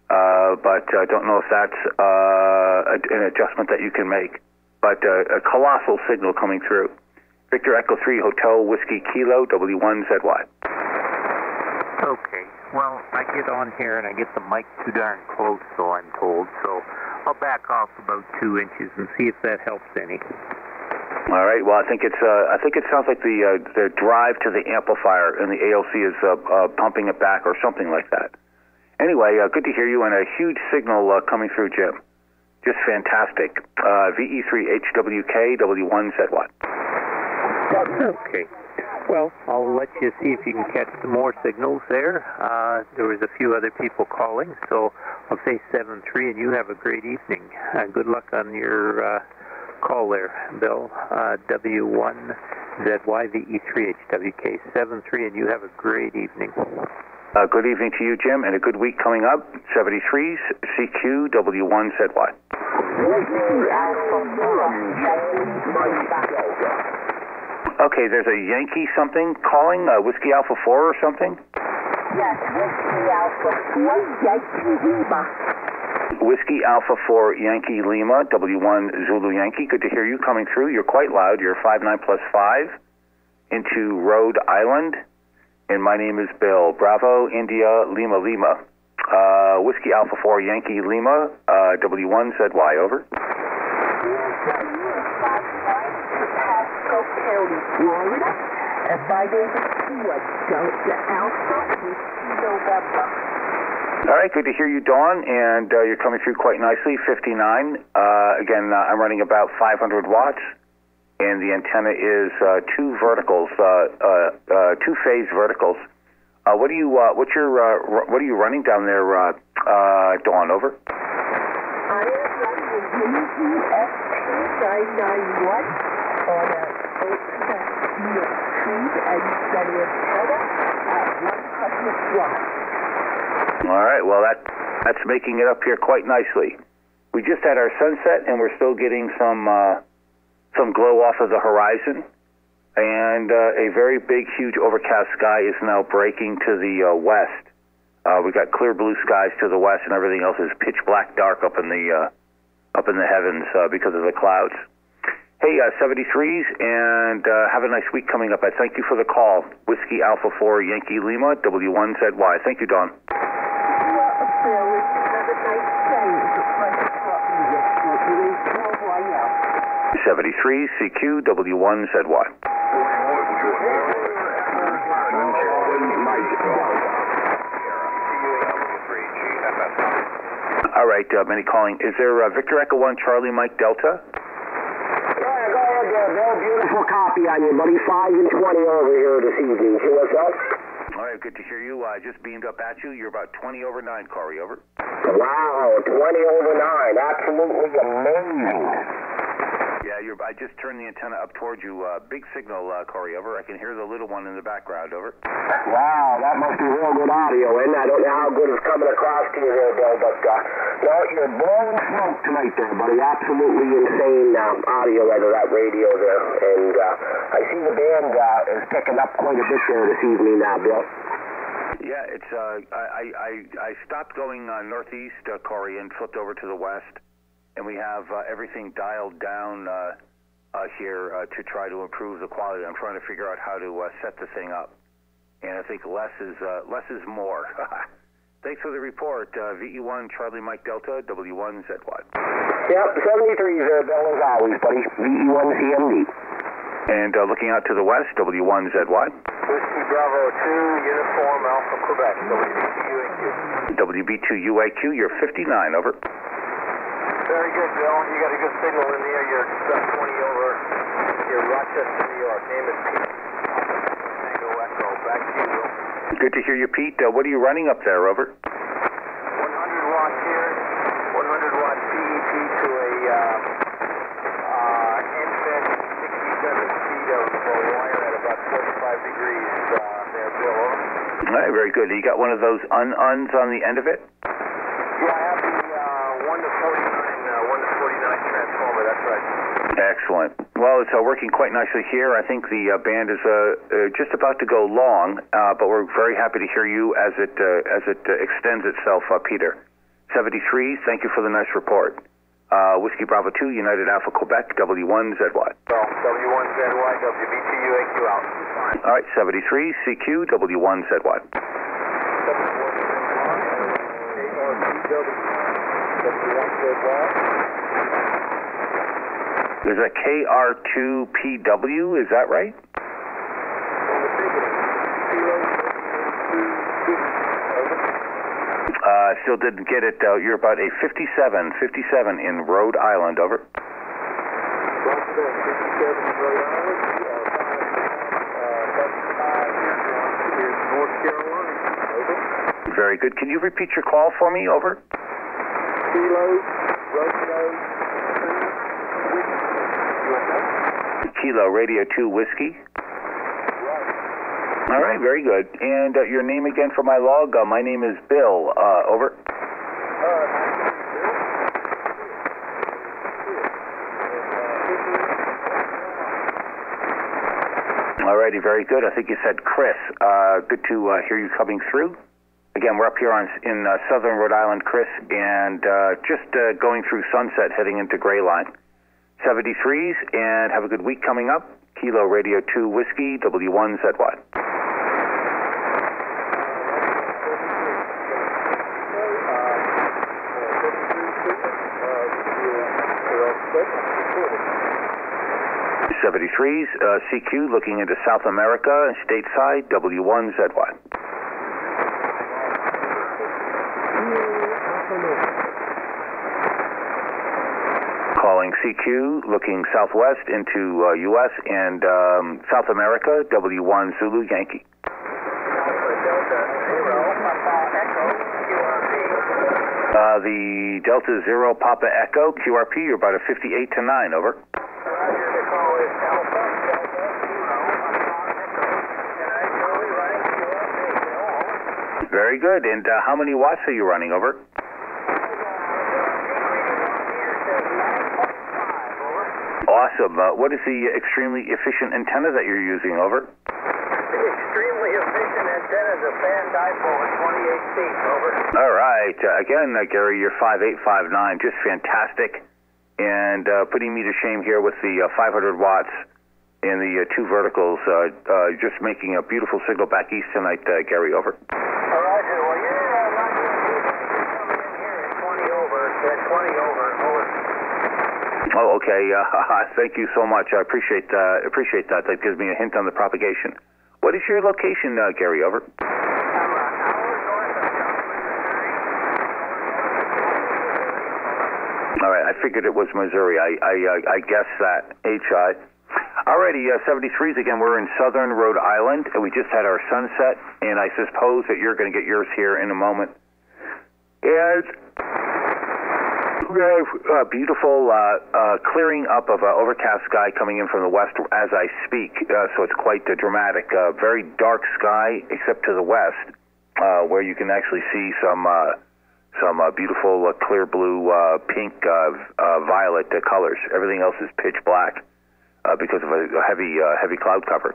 Uh, but I don't know if that's uh, an adjustment that you can make. But uh, a colossal signal coming through. Victor Echo 3 Hotel Whiskey Kilo W1ZY. Okay. Well, I get on here and I get the mic too darn close, so I'm told. So I'll back off about two inches and see if that helps any. All right. Well, I think it's. Uh, I think it sounds like the uh, the drive to the amplifier and the ALC is uh, uh, pumping it back or something like that. Anyway, uh, good to hear you and a huge signal uh, coming through, Jim. Just fantastic. Uh, VE3HWK W1ZY. Okay. Well, I'll let you see if you can catch some more signals there. Uh, there was a few other people calling, so I'll say 7-3, and you have a great evening. Uh, good luck on your uh, call there, Bill. Uh, W1ZYVE3HWK 7-3, and you have a great evening. Uh, good evening to you, Jim, and a good week coming up. 73s, CQ, W1ZY. Okay, there's a Yankee something calling, uh, Whiskey Alpha 4 or something? Yes, Whiskey Alpha 4, Yankee Lima. Whiskey Alpha 4 Yankee Lima, W1 Zulu Yankee. Good to hear you coming through. You're quite loud. You're 59 plus 5 into Rhode Island. And my name is Bill. Bravo, India, Lima, Lima. Uh, Whiskey Alpha 4 Yankee Lima, uh, W1ZY, over. Florida. Florida. É Biden sua Delta Alpha November. All right, good to hear you, Dawn, and uh, you're coming through quite nicely, 59. Uh, again, uh, I'm running about 500 watts, and the antenna is uh, two verticals, uh, uh, two phase verticals. what are you? what's your? what are you running down there, Dawn? Over. I am running a UPS 2991. All right, well that that's making it up here quite nicely. We just had our sunset, and we're still getting some uh, some glow off of the horizon, and uh, a very big, huge overcast sky is now breaking to the uh, west. Uh, we got clear blue skies to the west, and everything else is pitch black dark up in the uh, up in the heavens uh, because of the clouds. Hey, uh, 73s, and uh, have a nice week coming up. I thank you for the call. Whiskey Alpha 4 Yankee Lima, W1ZY. Thank you, Don. 73 CQ W1ZY. All right, uh, many calling. Is there uh, Victor Echo 1 Charlie Mike Delta? Beautiful copy on you, buddy. 5 and 20 over here this evening. What's up? All right, good to hear you. I just beamed up at you. You're about 20 over 9, Corey. Over. Wow, 20 over 9. Absolutely amazing. Yeah, you're, I just turned the antenna up towards you. Uh, big signal, uh, Corey, over. I can hear the little one in the background, over. Wow, that must be real good audio, and I don't know how good it's coming across to you there, Bill, but uh, no, you're blowing smoke tonight there, buddy. Absolutely insane uh, audio out of that radio there, and uh, I see the band uh, is picking up quite a bit there this evening now, Bill. Yeah, it's. Uh, I, I I stopped going uh, northeast, uh, Corey, and flipped over to the west, and we have uh, everything dialed down uh, uh, here uh, to try to improve the quality. I'm trying to figure out how to uh, set the thing up, and I think less is uh, less is more. Thanks for the report, uh, VE1 Charlie Mike Delta W1 ZY. Yep, 73 there, Bill, as always, buddy. VE1 CMD. And uh, looking out to the west, W1 ZY. Whiskey Bravo 2, Uniform Alpha Quebec, WB2UAQ. WB2UAQ, you're 59, over. Very good, Bill. You got a good signal in there. You're uh, 20 over. You're Rochester, New York. Name is Pete. Tango Echo. Back to you. Good to hear you, Pete. Uh, what are you running up there, over? 100 watts here. 100 watt PET to a uh, uh, infant 67 feet of wire at about 45 degrees uh, there, Bill. All right, very good. You got one of those un-uns on the end of it? Yeah, I have the uh, 1 to 49, uh, 1 to 49 transformer. That's right. Excellent. Well, it's uh, working quite nicely here. I think the uh, band is uh, uh, just about to go long, uh, but we're very happy to hear you as it uh, as it uh, extends itself, uh, Peter. 73, thank you for the nice report. Uh, Whiskey Bravo 2, United Alpha Quebec, W1ZY. Well, W1ZY, WB2UAQ out. All right, 73, CQ, W1ZY. There's a KR2PW, is that right? Uh, still didn't get it. Uh, you're about a 57, 57 in Rhode Island, over. Very good. Can you repeat your call for me, over? Kilo, Kilo Radio 2 Whiskey. All right, very good. And uh, your name again for my log? Uh, my name is Bill. Uh, over. All righty, very good. I think you said Chris. Uh, good to uh, hear you coming through. Again, we're up here on in uh, southern Rhode Island, Chris, and uh, just uh, going through sunset, heading into Gray Line. 73s, and have a good week coming up. Kilo Radio 2 Whiskey, W1ZY. Seventy-threes, uh, CQ looking into South America, stateside, W1ZY. Calling CQ, looking southwest into uh, U.S. and um, South America, W1 Zulu Yankee. Uh, the Delta Zero Papa Echo QRP, you're about a 58 to 9, over. Very good. And uh, how many watts are you running, over? Awesome. Uh, what is the extremely efficient antenna that you're using, over? The extremely efficient antenna is a fan dipole at 28 feet, over. All right. Uh, again, uh, Gary, you're 5859, just fantastic. And uh, putting me to shame here with the uh, 500 watts and the uh, two verticals, uh, uh, just making a beautiful signal back east tonight, uh, Gary, over. All right, well, you're uh, not doing good. You're coming in here at 20 over, at 20 over, over. Okay. Uh, thank you so much. I appreciate uh, appreciate that. That gives me a hint on the propagation. What is your location, uh, Gary? Over. All right. I figured it was Missouri. I I, uh, I guessed that. HI. Alrighty, uh, 73s again. We're in southern Rhode Island, and we just had our sunset, and I suppose that you're going to get yours here in a moment. And have uh, beautiful uh, uh, clearing up of uh, overcast sky coming in from the west as I speak, uh, so it's quite uh, dramatic. Uh, very dark sky, except to the west, uh, where you can actually see some uh, some uh, beautiful uh, clear blue, uh, pink, uh, uh, violet uh, colors. Everything else is pitch black uh, because of a a heavy uh, heavy cloud cover.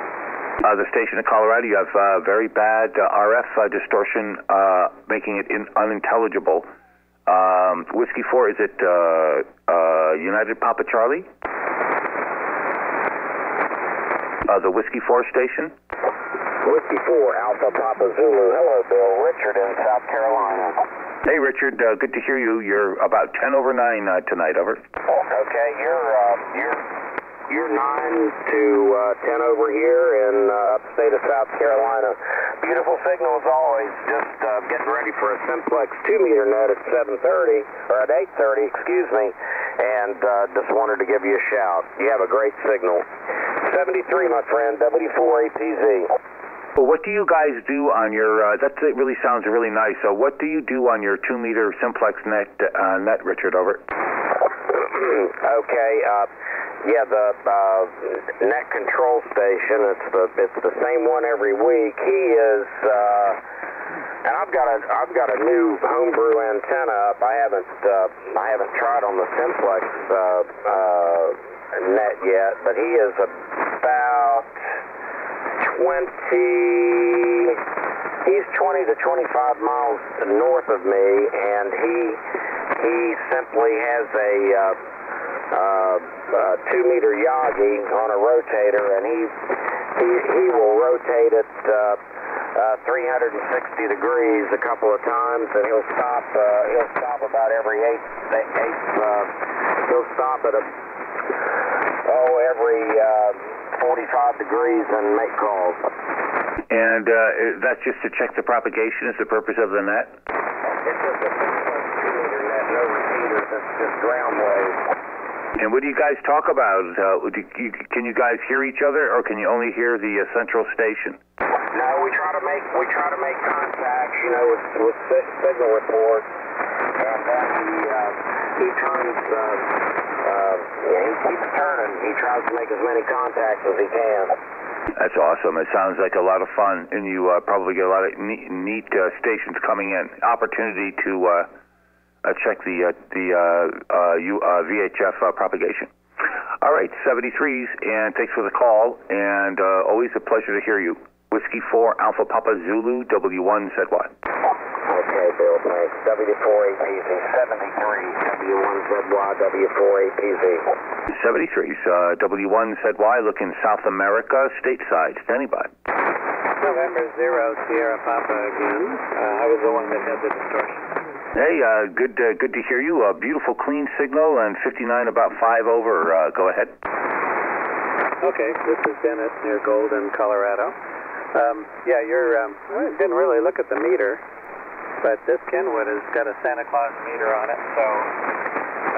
Uh, the station in Colorado, you have uh, very bad uh, RF uh, distortion, uh, making it in, unintelligible. Um, Whiskey 4, is it uh, uh, United Papa Charlie? Uh, the Whiskey 4 station? Whiskey 4, Alpha Papa Zulu. Hello, Bill. Richard in South Carolina. Hey, Richard, uh, good to hear you. You're about 10 over 9 uh, tonight, over. Okay, you're you're you're nine to uh, ten over here in uh, upstate of South Carolina. Beautiful signal as always. Just uh, getting ready for a simplex two meter net at 7:30 or at 8:30, excuse me, and uh, just wanted to give you a shout. You have a great signal. 73, my friend. W4APZ. Well, what do you guys do on your? Uh, that that really sounds really nice. So, what do you do on your two meter simplex net uh, net, Richard? Over. okay. Uh, yeah, the uh, net control station. It's the it's the same one every week. He is. Uh, and I've got a I've got a new homebrew antenna up. I haven't uh, I haven't tried on the simplex uh, uh, net yet, but he is about 20 he's 20 to 25 miles north of me and he he simply has a uh, uh, uh, two meter Yagi on a rotator and he he, he will rotate it uh, uh, 360 degrees a couple of times and he'll stop uh, he'll stop about every eight eight uh, he'll stop at a oh every uh, 45 degrees and make calls. And uh, that's just to check the propagation. Is the purpose of the net? It's just a two-meter net, no repeaters. It's just ground waves. And what do you guys talk about? Uh, you, can you guys hear each other, or can you only hear the uh, central station? No, we try to make we try to make contacts, you know, with, with signal reports, and then he uh, he turns. Uh, uh, yeah, he keeps turning. He tries to make as many contacts as he can. That's awesome. It sounds like a lot of fun, and you uh, probably get a lot of neat, neat uh, stations coming in. Opportunity to uh, uh, check the uh, the uh, uh, U, uh, VHF uh, propagation. All right, 73s, and thanks for the call, and uh, always a pleasure to hear you. Whiskey 4 Alpha Papa Zulu W1 said what? Okay, Bill, thanks. W4APZ 73, W1ZY, W4APZ. 73s, uh, W1 said why? Looking South America, stateside. Standing by. November Zero, Sierra Papa again. Uh, I was the one that had the distortion. Hey, uh, good uh, good to hear you. A beautiful, clean signal, and 59 about 5 over. Uh, go ahead. Okay, this is Dennis near Golden, Colorado. Um, yeah, you're. Um, I didn't really look at the meter, but this Kenwood has got a Santa Claus meter on it, so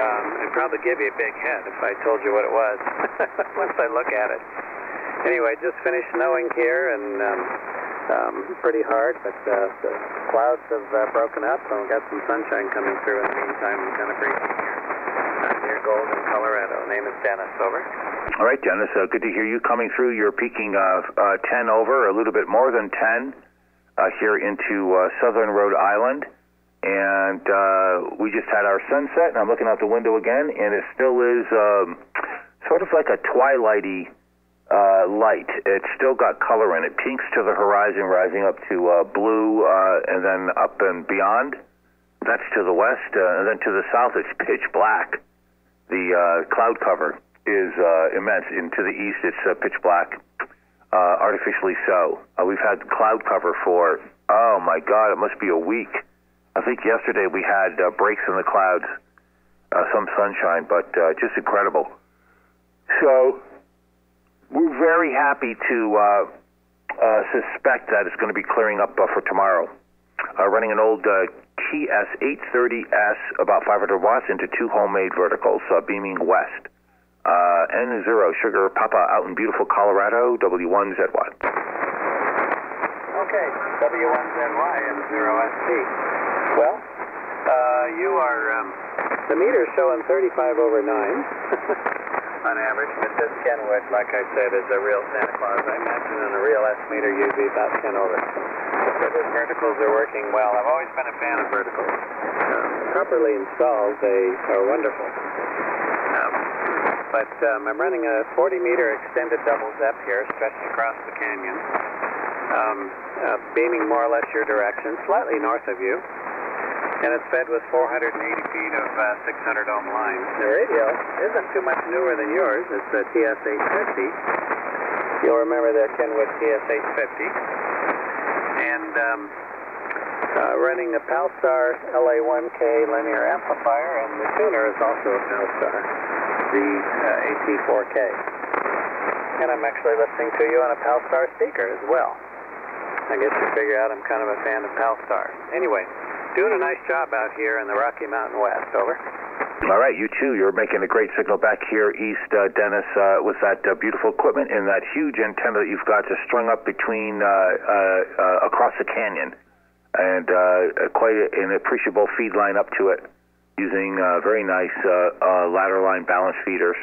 um, I'd probably give you a big hint if I told you what it was once I look at it. Anyway, just finished snowing here and um, um, pretty hard, but uh, the clouds have uh, broken up, and we've got some sunshine coming through in the meantime. and kind of breezy here near Golden, Colorado. Name is Dennis. Over. All right, Dennis, uh, good to hear you coming through. You're peaking uh, uh, 10 over, a little bit more than 10 uh, here into uh, southern Rhode Island. And uh, we just had our sunset, and I'm looking out the window again, and it still is um, sort of like a twilighty uh, light. It's still got color in it. Pinks to the horizon, rising up to uh, blue, uh, and then up and beyond. That's to the west, uh, and then to the south, it's pitch black. The uh, cloud cover is uh, immense. And to the east, it's uh, pitch black, uh, artificially so. Uh, we've had cloud cover for, oh my God, it must be a week. I think yesterday we had uh, breaks in the clouds uh, some sunshine, but uh, just incredible. So we're very happy to uh, uh, suspect that it's going to be clearing up uh, for tomorrow. Uh, running an old uh, TS 830S, about 500 watts, into two homemade verticals, uh, beaming west. Uh, N0 Sugar Papa out in beautiful Colorado, W1ZY. Okay, W1ZY and 0ST. Well, uh, you are, um, the meter's showing 35 over 9 on average, but this Kenwood, like I said, is a real Santa Claus. I imagine on a real S meter you'd be about 10 over. So those verticals are working well. I've always been a fan of verticals. Um, properly installed, they are wonderful. Um, but um, I'm running a 40 meter extended double Zepp here, stretching across the canyon, um, uh, beaming more or less your direction, slightly north of you. And it's fed with 480 feet of uh, 600 ohm line. The radio isn't too much newer than yours. It's the TS 850. You'll remember the Kenwood TS 850. And um, uh, running a Palstar LA1K linear amplifier, and the tuner is also a Palstar, the uh, AT4K. And I'm actually listening to you on a Palstar speaker as well. I guess you figure out I'm kind of a fan of Palstar. Anyway, doing a nice job out here in the Rocky Mountain West. Over. All right, you too. You're making a great signal back here east, uh, Dennis, uh, with that uh, beautiful equipment and that huge antenna that you've got to strung up between uh, uh, uh, across the canyon, and uh, quite an appreciable feed line up to it, using uh, very nice uh, uh, ladder line balance feeders.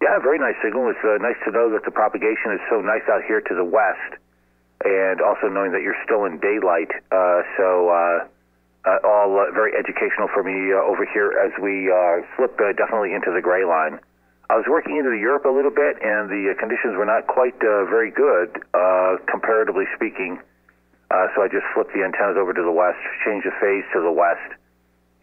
Yeah, very nice signal. It's uh, nice to know that the propagation is so nice out here to the west, and also knowing that you're still in daylight. Uh, so. Uh, uh, all uh, very educational for me uh, over here as we uh, slip uh, definitely into the gray line. I was working into Europe a little bit, and the uh, conditions were not quite uh, very good, uh, comparatively speaking. Uh, so I just flipped the antennas over to the west, changed the phase to the west,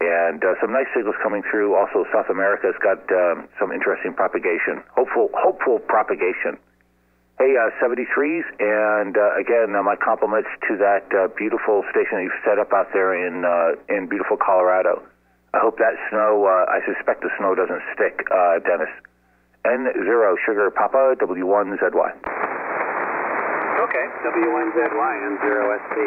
and uh, some nice signals coming through. Also, South America's got um, some interesting propagation, hopeful, hopeful propagation. Hey, uh, 73s, and uh, again, uh, my compliments to that uh, beautiful station that you've set up out there in uh, in beautiful Colorado. I hope that snow. Uh, I suspect the snow doesn't stick, Dennis. N0 Sugar Papa W1ZY. Okay, W1ZY and 0ST.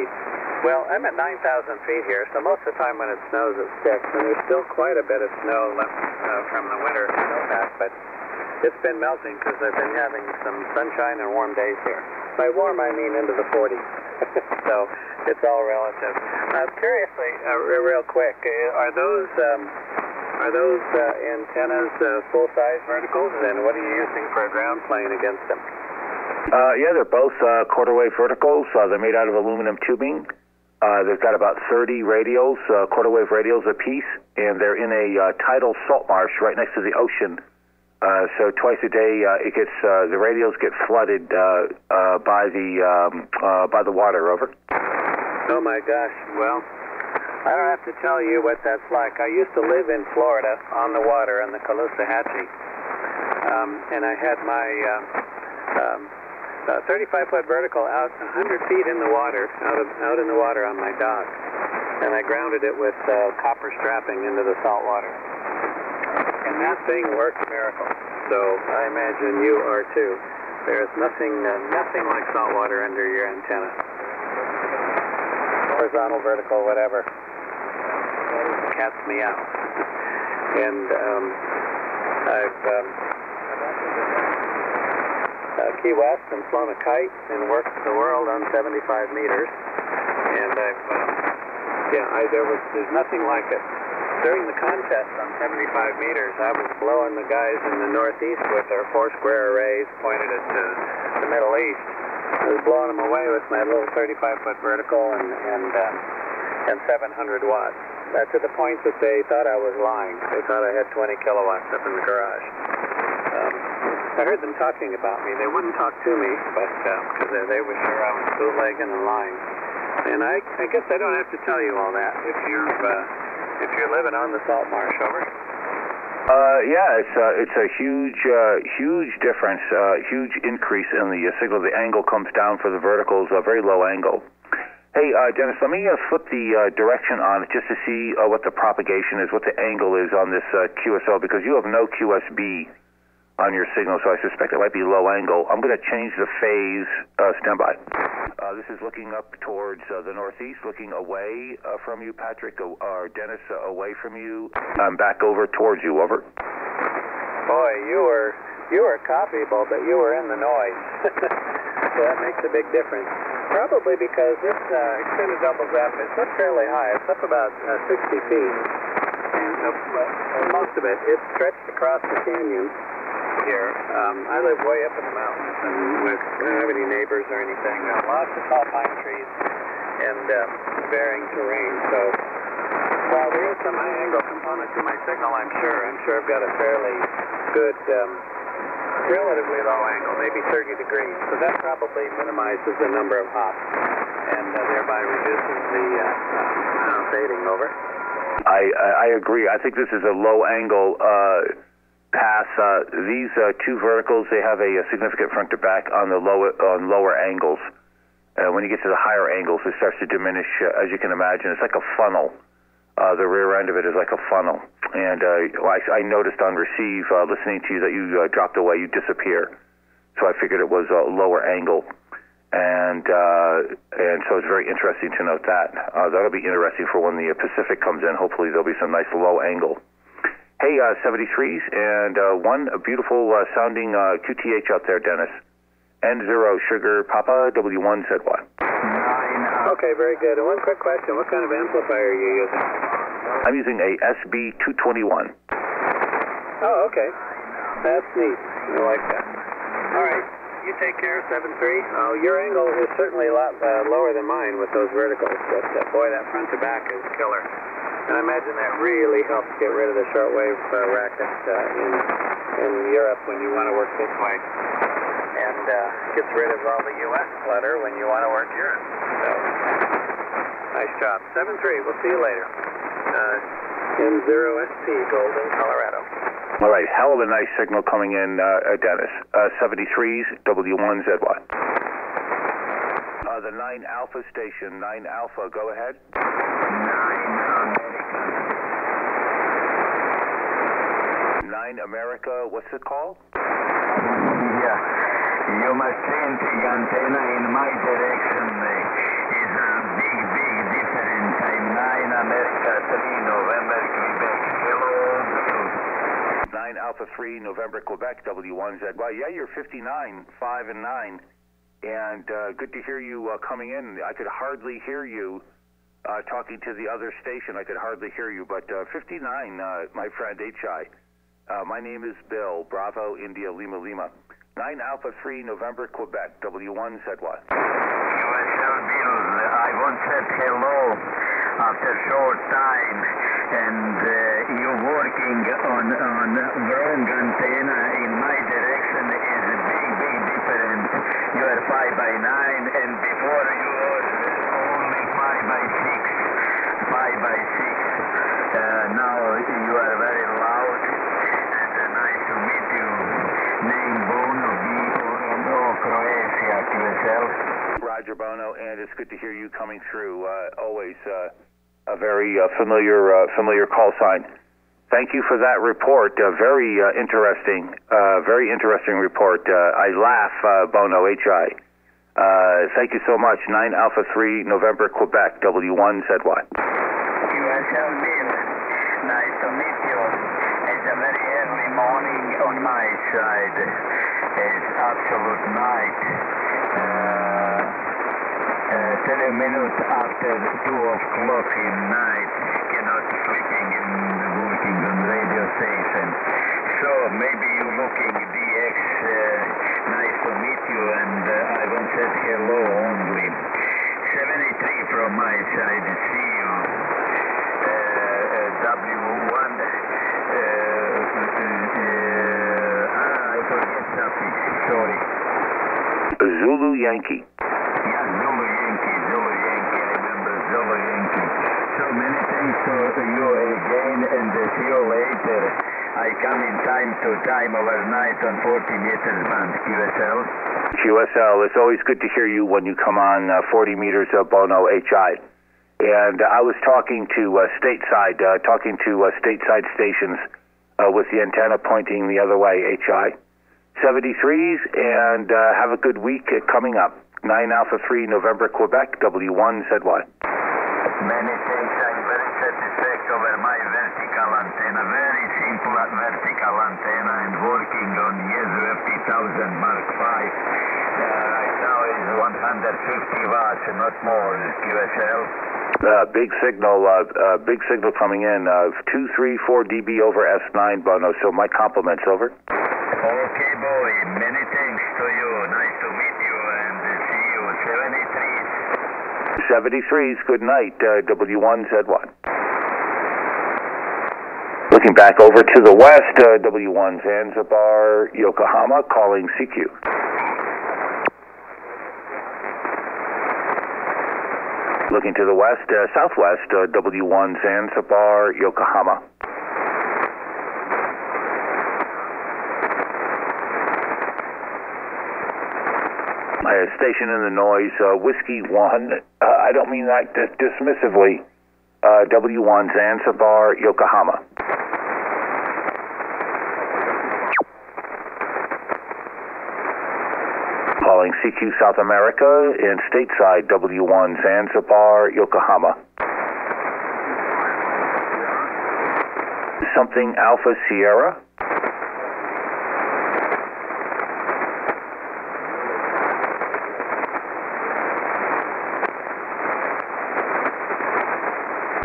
Well, I'm at 9,000 feet here, so most of the time when it snows, it sticks, and there's still quite a bit of snow left from the winter snowpack, but it's been melting because I've been having some sunshine and warm days here. By warm, I mean into the 40s. so it's all relative. Uh, curiously, uh, real quick, uh, are those um, are those uh, antennas uh, full size verticals, and what are you using for a ground plane against them? Uh, yeah, they're both uh, quarter wave verticals. Uh, they're made out of aluminum tubing. Uh, they've got about 30 radials, uh, quarter wave radials apiece, and they're in a uh, tidal salt marsh right next to the ocean. Uh, so twice a day, uh, it gets uh, the radios get flooded uh, uh, by the um, uh, by the water. Over. Oh my gosh! Well, I don't have to tell you what that's like. I used to live in Florida on the water in the Caloosahatchee, um, and I had my uh, um, uh, 35 foot vertical out 100 feet in the water, out of out in the water on my dock, and I grounded it with uh, copper strapping into the salt water. And that thing worked miracles. So I imagine you are too. There's nothing, uh, nothing like salt water under your antenna. Horizontal, vertical, whatever. Cats me out. and um, I've um, uh, Key West and flown a kite and worked the world on 75 meters. And I've, um, yeah, I, there was, there's nothing like it during the contest on 75 meters, I was blowing the guys in the northeast with their four square arrays pointed at the, the Middle East. I was blowing them away with my little 35 foot vertical and and uh, and 700 watts. Uh, to the point that they thought I was lying. They thought I had 20 kilowatts up in the garage. Um, I heard them talking about me. They wouldn't talk to me, but because uh, they, they were sure I was bootlegging and lying. And I, I guess I don't have to tell you all that if you've uh, if you're living on the salt marsh, over? Uh, yeah, it's uh, it's a huge uh, huge difference, uh, huge increase in the uh, signal. The angle comes down for the verticals, a very low angle. Hey, uh, Dennis, let me uh, flip the uh, direction on it just to see uh, what the propagation is, what the angle is on this uh, because you have no QSB on your signal, so I suspect it might be low angle. I'm going to change the phase. Uh, stand by. Uh, this is looking up towards uh, the northeast, looking away uh, from you, Patrick, uh, or Dennis, uh, away from you. I'm back over towards you. Over. Boy, you were you were copyable, but you were in the noise. so that makes a big difference. Probably because this uh, extended double Zepp is up fairly high. It's up about uh, 60 feet. And most of it, it's stretched across the canyon here. Um, I live way up in the mountains and with, I don't have any neighbors or anything. Uh, lots of tall pine trees and um, varying terrain. So while there is some high angle component to my signal, I'm sure, I'm sure I've got a fairly good um, relatively low angle, maybe 30 degrees. So that probably minimizes the number of hops and uh, thereby reduces the uh, uh, fading over. I, I agree. I think this is a low angle uh, pass. Uh, these uh, two verticals they have a, a significant front to back on the lower on lower angles. Uh, when you get to the higher angles, it starts to diminish. Uh, as you can imagine, it's like a funnel. Uh, the rear end of it is like a funnel. And uh, I, I noticed on receive, uh, listening to you, that you uh, dropped away, you disappear. So I figured it was a lower angle. And uh, and so it's very interesting to note that. Uh, that'll be interesting for when the Pacific comes in. Hopefully there'll be some nice low angle. Hey, uh, 73s, and uh, one beautiful uh, sounding uh, QTH out there, Dennis. N0 Sugar Papa W1 said what? Okay, very good. And one quick question: What kind of amplifier are you using? I'm using a SB221. Oh, okay. That's neat. I like that. All right. You take care, 7-3. Oh, your angle is certainly a lot uh, lower than mine with those verticals, but uh, boy, that front to back is killer. And I imagine that really helps get rid of the shortwave uh, racket uh, in, in Europe when you want to work this way. And uh, gets rid of all the U.S. clutter when you want to work Europe. So, nice job. 7-3. We'll see you later. Uh, N0SP, Golden, Colorado. All right, hell of a nice signal coming in, uh, uh, Dennis. Uh, 73s, W1ZY. Uh, the 9 Alpha station, 9 Alpha, go ahead. 9 America, what's it called? Yeah, you must change the antenna in my direction. It's a big, big difference. I'm 9 America 3 November Quebec. Hello. 9 Alpha 3 November Quebec, W1ZY. Yeah, you're 59, 5 and 9. And uh, good to hear you uh, coming in. I could hardly hear you uh, talking to the other station. I could hardly hear you. But uh, 59, uh, my friend HI. Uh, my name is Bill, Bravo, India, Lima, Lima. 9 Alpha 3 November Quebec, W1 said what? Bill, I once said hello after short time. And uh, you're working on, on wrong antenna in my direction is a big, big difference. You are 5 by 9 and before you were only 5 by 6. 5 by 6. Uh, now you are very loud and uh, nice to meet you. Name Bono, B-O-N-O, Croatia, QSL. Roger Bono, and it's good to hear you coming through. Uh, always uh, a very uh, familiar uh, familiar call sign. Thank you for that report. Uh, very uh, interesting, uh, very interesting report. Uh, I laugh, uh, Bono HI. Uh, thank you so much. 9 Alpha 3 November Quebec, W1 said what? QSL Bill, nice to meet you. It's a very early morning on my side. It's absolute night. Uh, 10 minutes after 2 o'clock in night. Cannot sleeping and working on radio station. So maybe you looking DX. Uh, nice to meet you and uh, I want say hello only. 73 from my side. See you. Uh, uh, W1. Uh, uh, ah, I forget something. Sorry. Zulu Yankee. Yeah, Zulu Yankee, Zulu Yankee. I remember Zulu Yankee. So many thanks to you again and see you later. I come in time to time overnight on 40 meters band, QSL. QSL, it's always good to hear you when you come on uh, 40 meters of Bono HI. And uh, I was talking to uh, stateside, uh, talking to uh, stateside stations uh, with the antenna pointing the other way, HI. 73s, and uh, have a good week coming up. 9 Alpha 3, November, Quebec, W1 ZY. Many thanks. I'm very satisfied over my vertical antenna. Very simple vertical antenna and working on Yaesu FT1000 Mark V. Uh, right now is 150 watts, not more. QSL. Uh, big signal, uh, uh, big signal coming in. Uh, 234 dB over S9 Bono, so my compliments, over. Okay, boy. Many thanks to you. Nice to meet you and uh, see you. 73. 73s, good night, uh, W1 Z1. Looking back over to the west, uh, W1 Zanzibar, Yokohama, calling CQ. Looking to the west, uh, southwest, uh, W1 Zanzibar, Yokohama. Uh, station in the noise, uh, Whiskey 1, uh, I don't mean that dis- dismissively, uh, W1 Zanzibar, Yokohama. Calling CQ South America in stateside W1 Zanzibar, Yokohama. Something Alpha Sierra.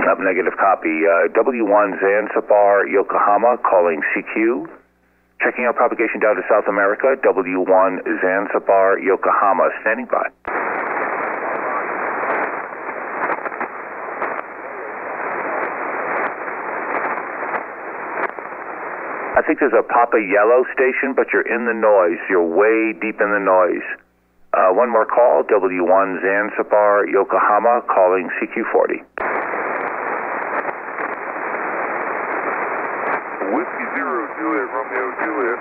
Up negative copy. Uh, W1 Zanzibar, Yokohama, calling CQ. Checking out propagation down to South America. W1 Zanzibar, Yokohama, standing by. I think there's a Papa Yellow station, but you're in the noise. You're way deep in the noise. Uh, one more call, W1 Zanzibar, Yokohama, calling CQ40. Whiskey Zero, Juliet, Romeo, Juliet.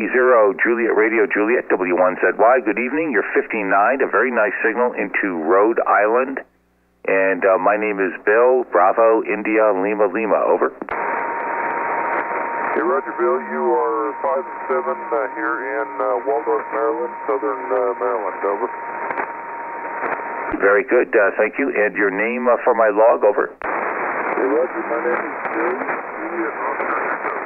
Whiskey Zero, Juliet Radio, Juliet, W1ZY. Good evening. You're 59, a very nice signal into Rhode Island. And uh, my name is Bill, Bravo, India, Lima, Lima. Over. Hey, Roger, Bill, you are 5 and 7 uh, here in uh, Waldorf, Maryland, southern uh, Maryland. Over. Very good. Uh, thank you. And your name uh, for my log. Over. Hey, Roger, my name is Joe, Juliet, Oscar, Echo.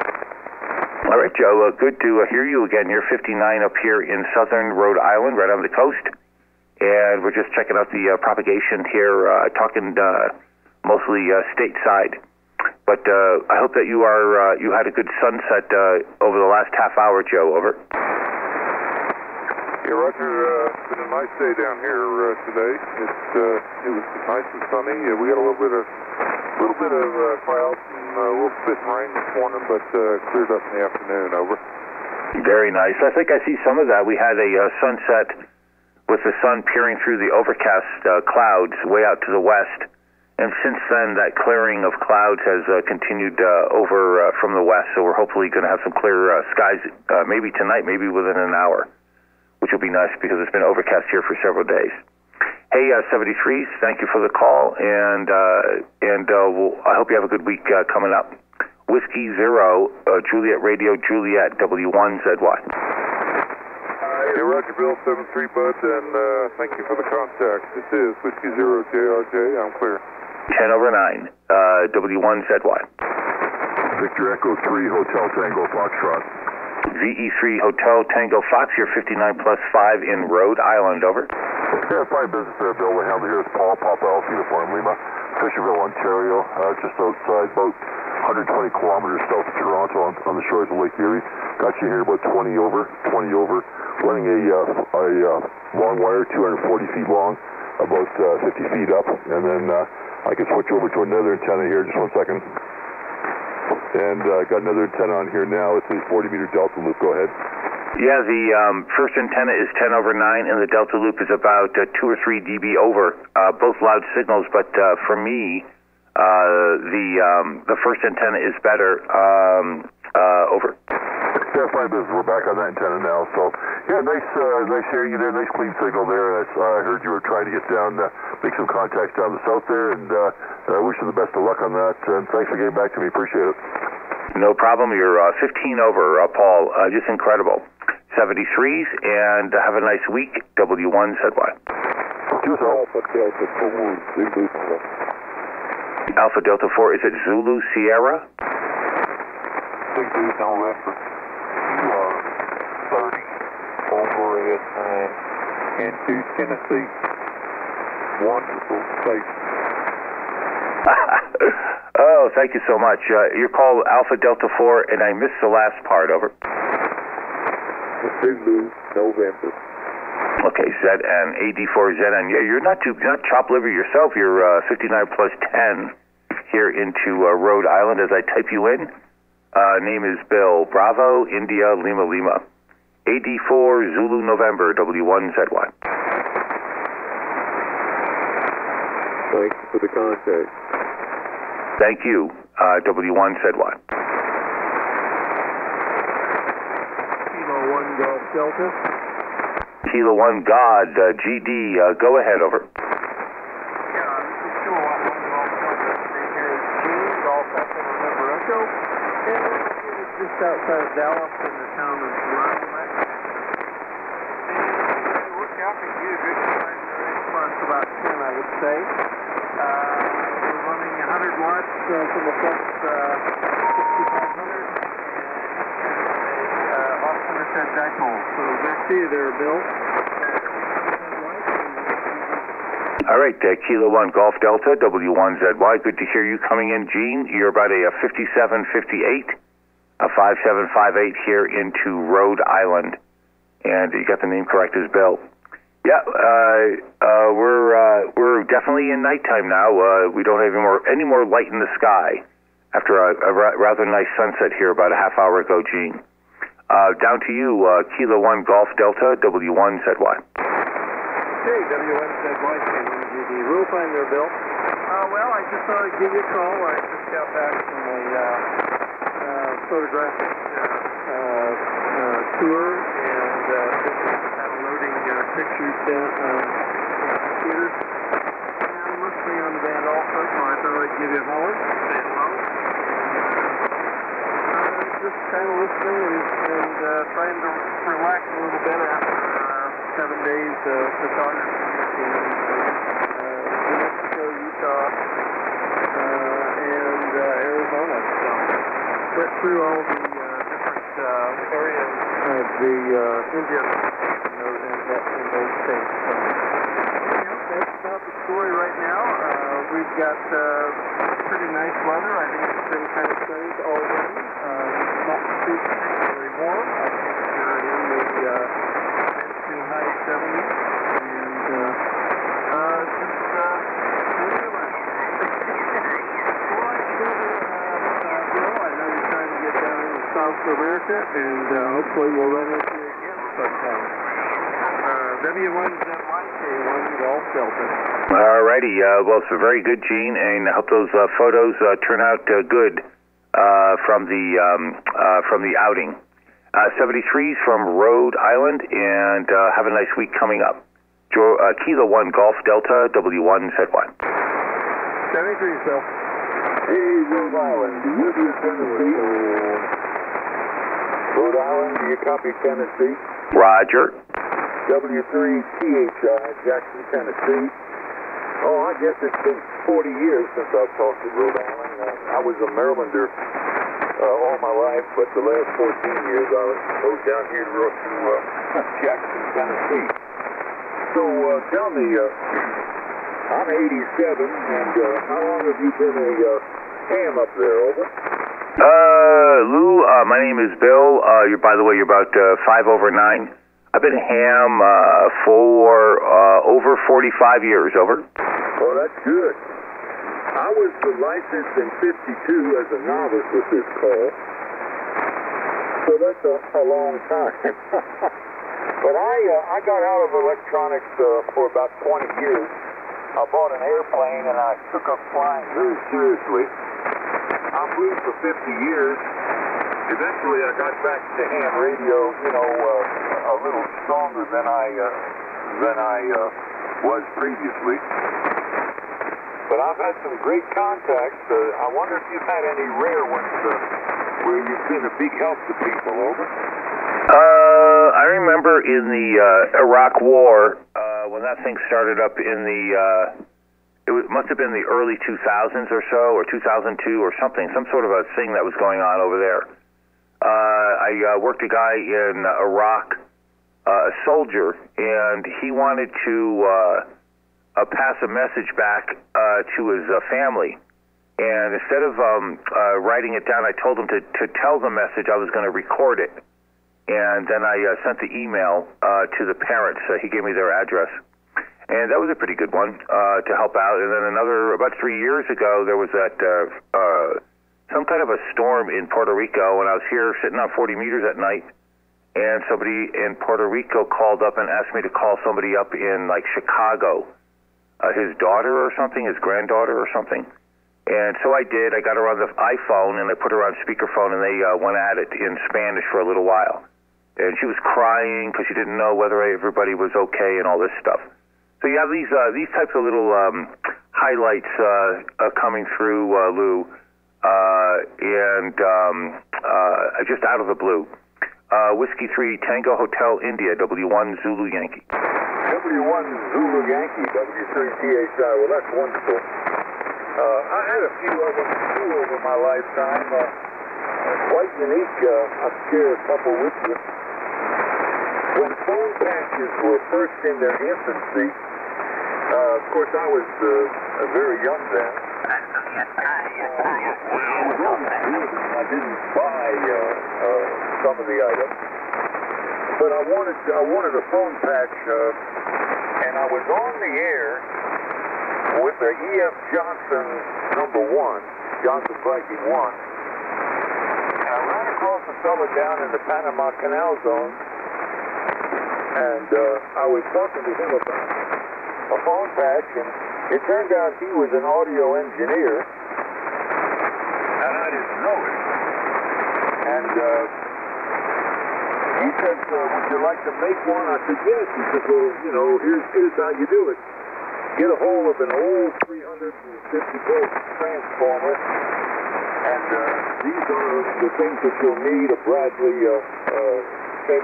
All right, Joe. Uh, good to uh, hear you again. You're 59 up here in southern Rhode Island, right on the coast. And we're just checking out the uh, propagation here, uh, talking uh, mostly uh, stateside. But uh, I hope that you are uh, you had a good sunset uh, over the last half hour, Joe. Over. Hey, Roger, uh, it's been a nice day down here uh, today. It's uh, it was nice and sunny. Uh, we got a little bit of little bit of uh, clouds a little bit of rain this morning, but uh, cleared up in the afternoon. Over. Very nice. I think I see some of that. We had a uh, sunset with the sun peering through the overcast uh, clouds way out to the west. And since then, that clearing of clouds has uh, continued uh, over uh, from the west. So we're hopefully going to have some clear uh, skies, uh, maybe tonight, maybe within an hour, which will be nice because it's been overcast here for several days. Hey, uh, 73s, thank you for the call, and uh, and uh, we'll, I hope you have a good week uh, coming up. Whiskey Zero, uh, Juliet Radio, Juliet W1ZY. Hey, Roger, Bill, 7-3, Bud, and uh, thank you for the contact. This is Whiskey Zero JRJ. I'm clear. 10 over 9, uh, W1ZY. Victor Echo 3, Hotel Tango, Foxtrot. VE3 Hotel Tango Fox, you're 59 plus 5 in Rhode Island, over. Yeah, fine business there, Bill. We have here is Paul Papa Alpha Uniform Lima, Fisherville, Ontario, uh, just outside, about 120 kilometers south of Toronto on, on the shores of Lake Erie. Got you here about 20 over, 20 over, running a, uh, a uh, long wire, 240 feet long, about uh, 50 feet up, and then uh, I can switch over to another antenna here, just one second. And uh, got another antenna on here now. It's a 40 meter delta loop. Go ahead. Yeah, the um, first antenna is 10 over 9, and the delta loop is about uh, 2 or 3 dB over. Uh, both loud signals, but uh, for me, Uh, the um, the first antenna is better. Um, uh, over. Yeah, fine. We're back on that antenna now. So, yeah, nice, uh, nice hearing you there. Nice clean signal there. I, I heard you were trying to get down, uh, make some contacts down the south there, and uh, I wish you the best of luck on that. And thanks for getting back to me. Appreciate it. No problem. You're uh, 15 over, uh, Paul. Uh, just incredible. 73s, and uh, have a nice week. W1 said what? Alpha Delta 4 Zulu Alpha Delta 4, is it Zulu Sierra? Zulu November. You are 30 over at 9 into Tennessee. Wonderful station. oh, thank you so much. Uh, you're called Alpha Delta 4, and I missed the last part. Over. Zulu November. Okay, ZN, AD4ZN. Yeah, you're not too not chop liver yourself. You're uh, 59 plus 10 here into uh, Rhode Island as I type you in. Uh, name is Bill. Bravo, India, Lima, Lima. AD4 Zulu November, W1ZY. Thanks for the contact. Thank you, uh, W1ZY. Kilo 1 Golf Delta. Kilo 1 God, uh, GD, uh, go ahead, over. Yeah, this is Joe. I'm on the long way to San Francisco. It's just outside of Dallas in the town of Rhinebeck. And out to get a good time plus about 10, I would say. Uh, we're running 100 watts uh, from the first uh, 6500 and a uh, 110 dipole. So back to you there, Bill. All right, uh, Kilo 1 Golf Delta, W1ZY. Good to hear you coming in, Gene. You're about a, a 5758, a 5758 here into Rhode Island. And you got the name correct as Bill. Yeah, uh, uh, we're uh, we're definitely in nighttime now. Uh, we don't have any more any more light in the sky after a, a ra- rather nice sunset here about a half hour ago, Gene. Uh, down to you, uh, Kilo 1 Golf Delta, W1ZY. Okay, W1ZY, KMGD. Real fine there, Bill. Uh, well, I just thought I'd give you a call. I just got back from a uh, uh, photographic uh, uh, uh, tour and uh, had a loading uh, pictures down on uh, computer. And I'm listening on the band also, so I thought I'd give you a holler. Say hello. Uh, just kind of listening and, and uh, trying to relax a little bit after uh, seven days of photography in uh, New Mexico, Utah, uh, and uh, Arizona. So went through all the uh, different uh, areas of the uh, Indian in those, in, that, in those states. So that's about the story right now. Uh, we've got uh, pretty nice weather. I think it's been kind of sunny already. Uh, not too particularly. I think we're in the mid to high 70s. And just living. Well, America, and uh, hopefully we'll run into you again sometime. Uh, W1ZYK1 Golf Delta. All righty. Uh, well, it's a very good, Gene, and I hope those uh, photos uh, turn out uh, good uh, from the um, uh, from the outing. Uh, 73s from Rhode Island, and uh, have a nice week coming up. Jo- uh, Kilo 1 Golf Delta, W1ZY. 73s, Bill. Hey, Rhode Island, do you do Tennessee? Rhode Island, do you copy Tennessee? Roger. W3THI, Jackson, Tennessee. Oh, I guess it's been 40 years since I've talked to Rhode Island. Uh, I was a Marylander uh, all my life, but the last 14 years I was moved down here to, uh, Jackson, Tennessee. So uh, tell me, uh, I'm 87, and uh, how long have you been a uh, ham up there, over? Uh, Lou, uh, my name is Bill. Uh, you're, by the way, you're about uh, five over nine. I've been a ham uh, for uh, over 45 years. Over. Oh, that's good. I was licensed in 52 as a novice with this call. So that's a, a long time. but I uh, I got out of electronics uh, for about 20 years. I bought an airplane and I took up flying very seriously. I flew for 50 years. Eventually, I got back to ham radio, you know, uh, a little stronger than I uh, than I uh, was previously. But I've had some great contacts. Uh, I wonder if you've had any rare ones uh, where you've been a big help to people. Over. Uh, I remember in the uh, Iraq War uh, when that thing started up in the. Uh, it was, must have been the early 2000s or so, or 2002 or something, some sort of a thing that was going on over there. Uh, I uh, worked a guy in Iraq, uh, a soldier, and he wanted to uh, uh, pass a message back uh, to his uh, family. And instead of um, uh, writing it down, I told him to, to tell the message I was going to record it. And then I uh, sent the email uh, to the parents. Uh, he gave me their address. And that was a pretty good one uh, to help out. And then another, about three years ago, there was that uh, uh, some kind of a storm in Puerto Rico, and I was here sitting on 40 meters at night, and somebody in Puerto Rico called up and asked me to call somebody up in like Chicago, uh, his daughter or something, his granddaughter or something. And so I did. I got her on the iPhone and I put her on speakerphone, and they uh, went at it in Spanish for a little while. And she was crying because she didn't know whether everybody was okay and all this stuff. So you have these uh, these types of little um, highlights uh, uh, coming through, uh, Lou, uh, and um, uh, just out of the blue. Uh, Whiskey 3 Tango Hotel India, W1 Zulu Yankee. W1 Zulu Yankee, W3THI. Well, that's wonderful. Uh, I had a few of them too over my lifetime. Uh, quite unique. Uh, I'll share a couple with you. When phone patches were first in their infancy, uh, of course, I was uh, very young then. I didn't buy uh, uh, some of the items, but I wanted I wanted a phone patch, uh, and I was on the air with the E.F. Johnson number one, Johnson Viking one, and I ran across a fellow down in the Panama Canal Zone, and uh, I was talking to him about a phone patch, and it turned out he was an audio engineer, and I didn't know it. And uh, he said, uh, "Would you like to make one?" I said, "Yes." He said, "Well, you know, here's here's how you do it. Get a hold of an old 350 volt transformer, and uh, these are the things that you'll need: a Bradley uh, uh, a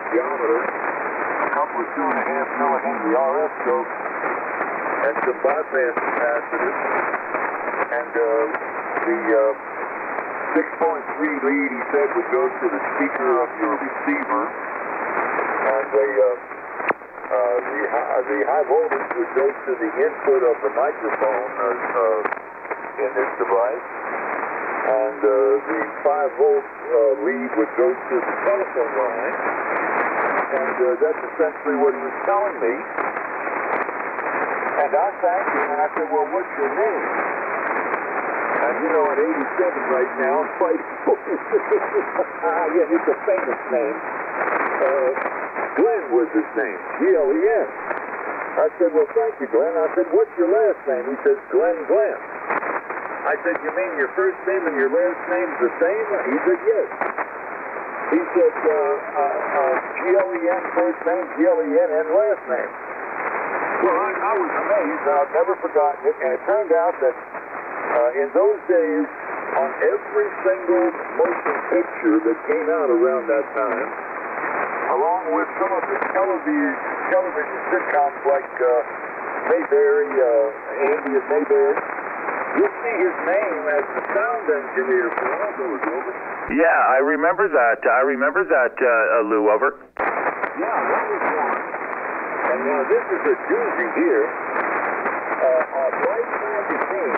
couple of two and a half millihenry RF chokes." and some bypass capacitors, and uh, the uh, 6.3 lead, he said, would go to the speaker of your receiver, the, uh, uh, the, the high voltage would go to the input of the microphone uh, uh, in this device, and the 5 volt lead would go to the telephone line, and that's essentially what he was telling me. And I thanked him and I said, well, what's your name? And you know, at 87 right now, I'm fighting yeah, it's a famous name. Uh, Glenn was his name, G-L-E-N. I said, well, thank you, Glenn. I said, what's your last name? He says, Glenn Glenn. I said, you mean your first name and your last name's the same? He said, yes. He said, uh, uh, uh, G-L-E-N first name, G-L-E-N last name. Well, I, I was amazed, and I've never forgotten it. And it turned out that uh, in those days, on every single motion picture that came out around that time, with some of the television, television sitcoms like uh, Mayberry, uh, Andy and Mayberry, you'll see his name as the sound engineer for all those over. Yeah, I remember that. I remember that, uh, uh, Lou, over. Yeah, that was one. And now this is a doozy here. Uh, on Life magazine,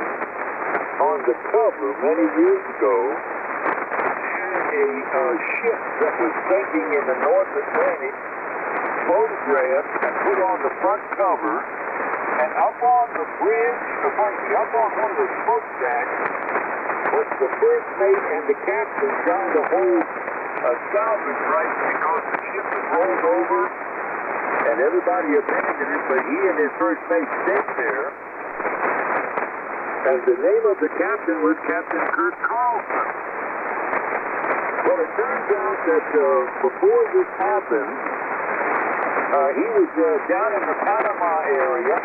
on the cover many years ago, a uh, ship that was sinking in the North Atlantic photographed and put on the front cover. And up on the bridge, up on one of the smokestacks was the first mate and the captain trying to hold a salvage right because the ship was rolled over and everybody abandoned it, but he and his first mate stayed there. And the name of the captain was Captain Kurt Carlsen. Well, it turns out that uh, before this happened, uh, he was uh, down in the Panama area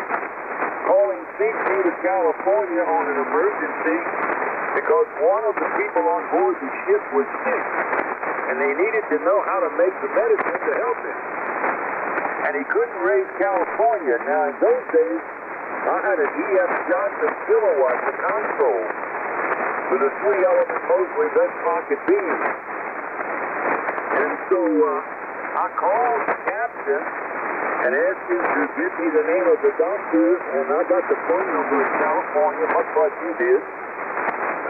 calling CP to California on an emergency because one of the people on board the ship was sick and they needed to know how to make the medicine to help him. And he couldn't raise California. Now, in those days, I had an E.F. Johnson kilowatt, the console, with a three-element Mosley Vest Pocket beam. So uh, I called the captain and asked him to give me the name of the doctor, and I got the phone number in California, much like you did.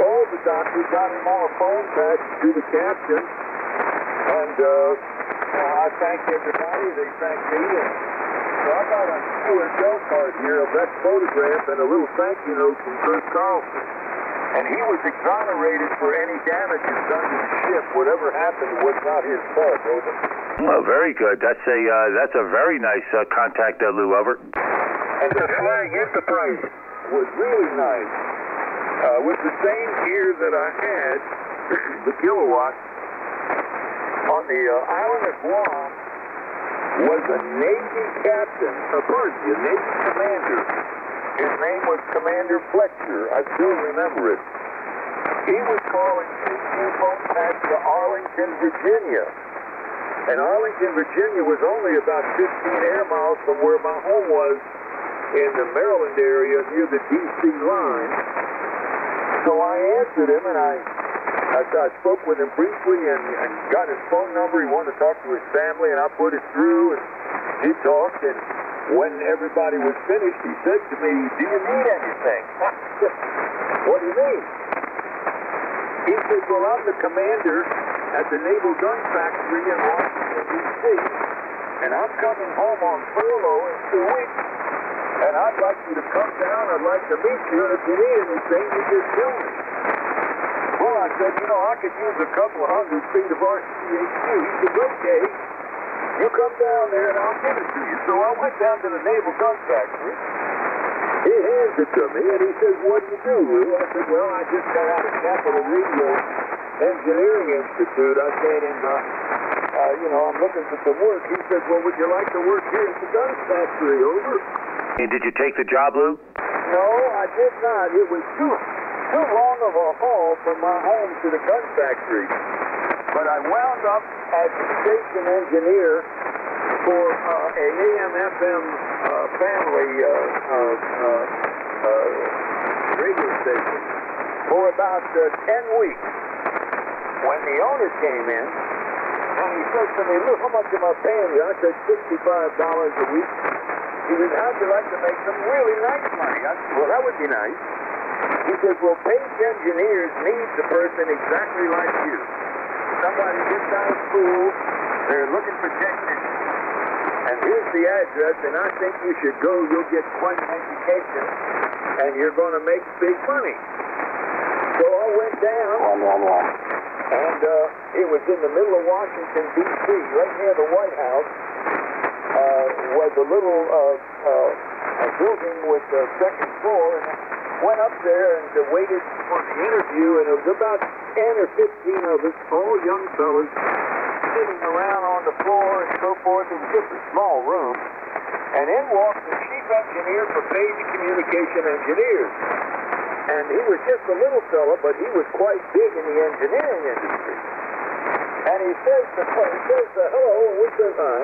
Called the doctor, got him on a phone back to the captain, and uh, well, I thanked everybody, they thanked me, and so I got a QSL card here of that photograph and a little thank you note from Kurt Carlsen. And he was exonerated for any damages done to the ship. Whatever happened was not his fault, over. Well, very good. That's a uh, that's a very nice uh, contact, uh, Lou. Over. And the flying enterprise was really nice. Uh, with the same gear that I had, the kilowatt, on the uh, island of Guam was a Navy captain, pardon a Navy commander. His name was Commander Fletcher. I still remember it. He was calling CQ phone back to Arlington, Virginia. And Arlington, Virginia was only about 15 air miles from where my home was in the Maryland area near the D.C. line. So I answered him and I, I, I spoke with him briefly and, and got his phone number. He wanted to talk to his family and I put it through and he talked and when everybody was finished, he said to me, do you need anything? what do you mean? He said, well, I'm the commander at the Naval Gun Factory in Washington, D.C., and I'm coming home on furlough in two weeks, and I'd like you to come down. I'd like to meet you, and if you need anything, you just tell me. Well, I said, you know, I could use a couple of hundred feet of RCHQ. He said, okay. You come down there and I'll give it to you. So I went down to the Naval Gun Factory. He hands it to me and he says, what do you do, Lou? I said, well, I just got out of Capital Radio Engineering Institute. I said, and, uh, uh, you know, I'm looking for some work. He said, well, would you like to work here at the gun factory? Over. And did you take the job, Lou? No, I did not. It was too, too long of a haul from my home to the gun factory. But I wound up as a station engineer for uh, a AM/FM uh, family uh, uh, uh, radio station for about uh, 10 weeks. When the owner came in, and he said to me, look, how much am I paying you? I said, $65 a week. He said, how'd you like to make some really nice money? I said, well, that would be nice. He says, well, Page Engineers needs a person exactly like you. Somebody just out of school, they're looking for technicians. And here's the address, and I think you should go. You'll get quite an education, and you're going to make big money. So I went down, and uh, it was in the middle of Washington, D.C., right near the White House, uh, was a little uh, uh, building with a second floor, went up there and waited for the interview, and it was about 10 or 15 of us, all young fellas, sitting around on the floor and so forth. It was just a small room. And in walked the chief engineer for Page Communication Engineers. And he was just a little fella, but he was quite big in the engineering industry. And he says, to, he says uh, hello, and we said hi.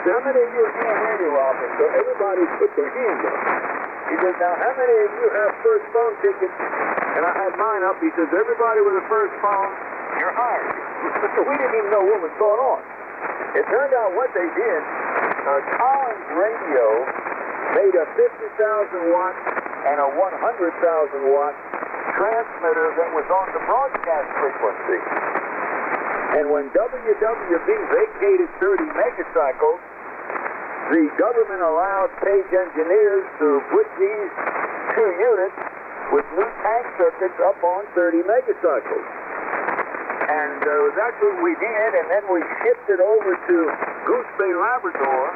How many of you are in radio office? So everybody put their hand up. He says, now how many of you have first phone tickets? And I had mine up. He says, everybody with a first phone, you're hired. so we didn't even know what was going on. It turned out what they did, uh, Collins Radio made a 50,000 watt and a 100,000 watt transmitter that was on the broadcast frequency. And when WWB vacated 30 megacycles, the government allowed Page engineers to put these two units with new tank circuits up on 30 megacycles. And uh, that's what we did, and then we shipped it over to Goose Bay, Labrador,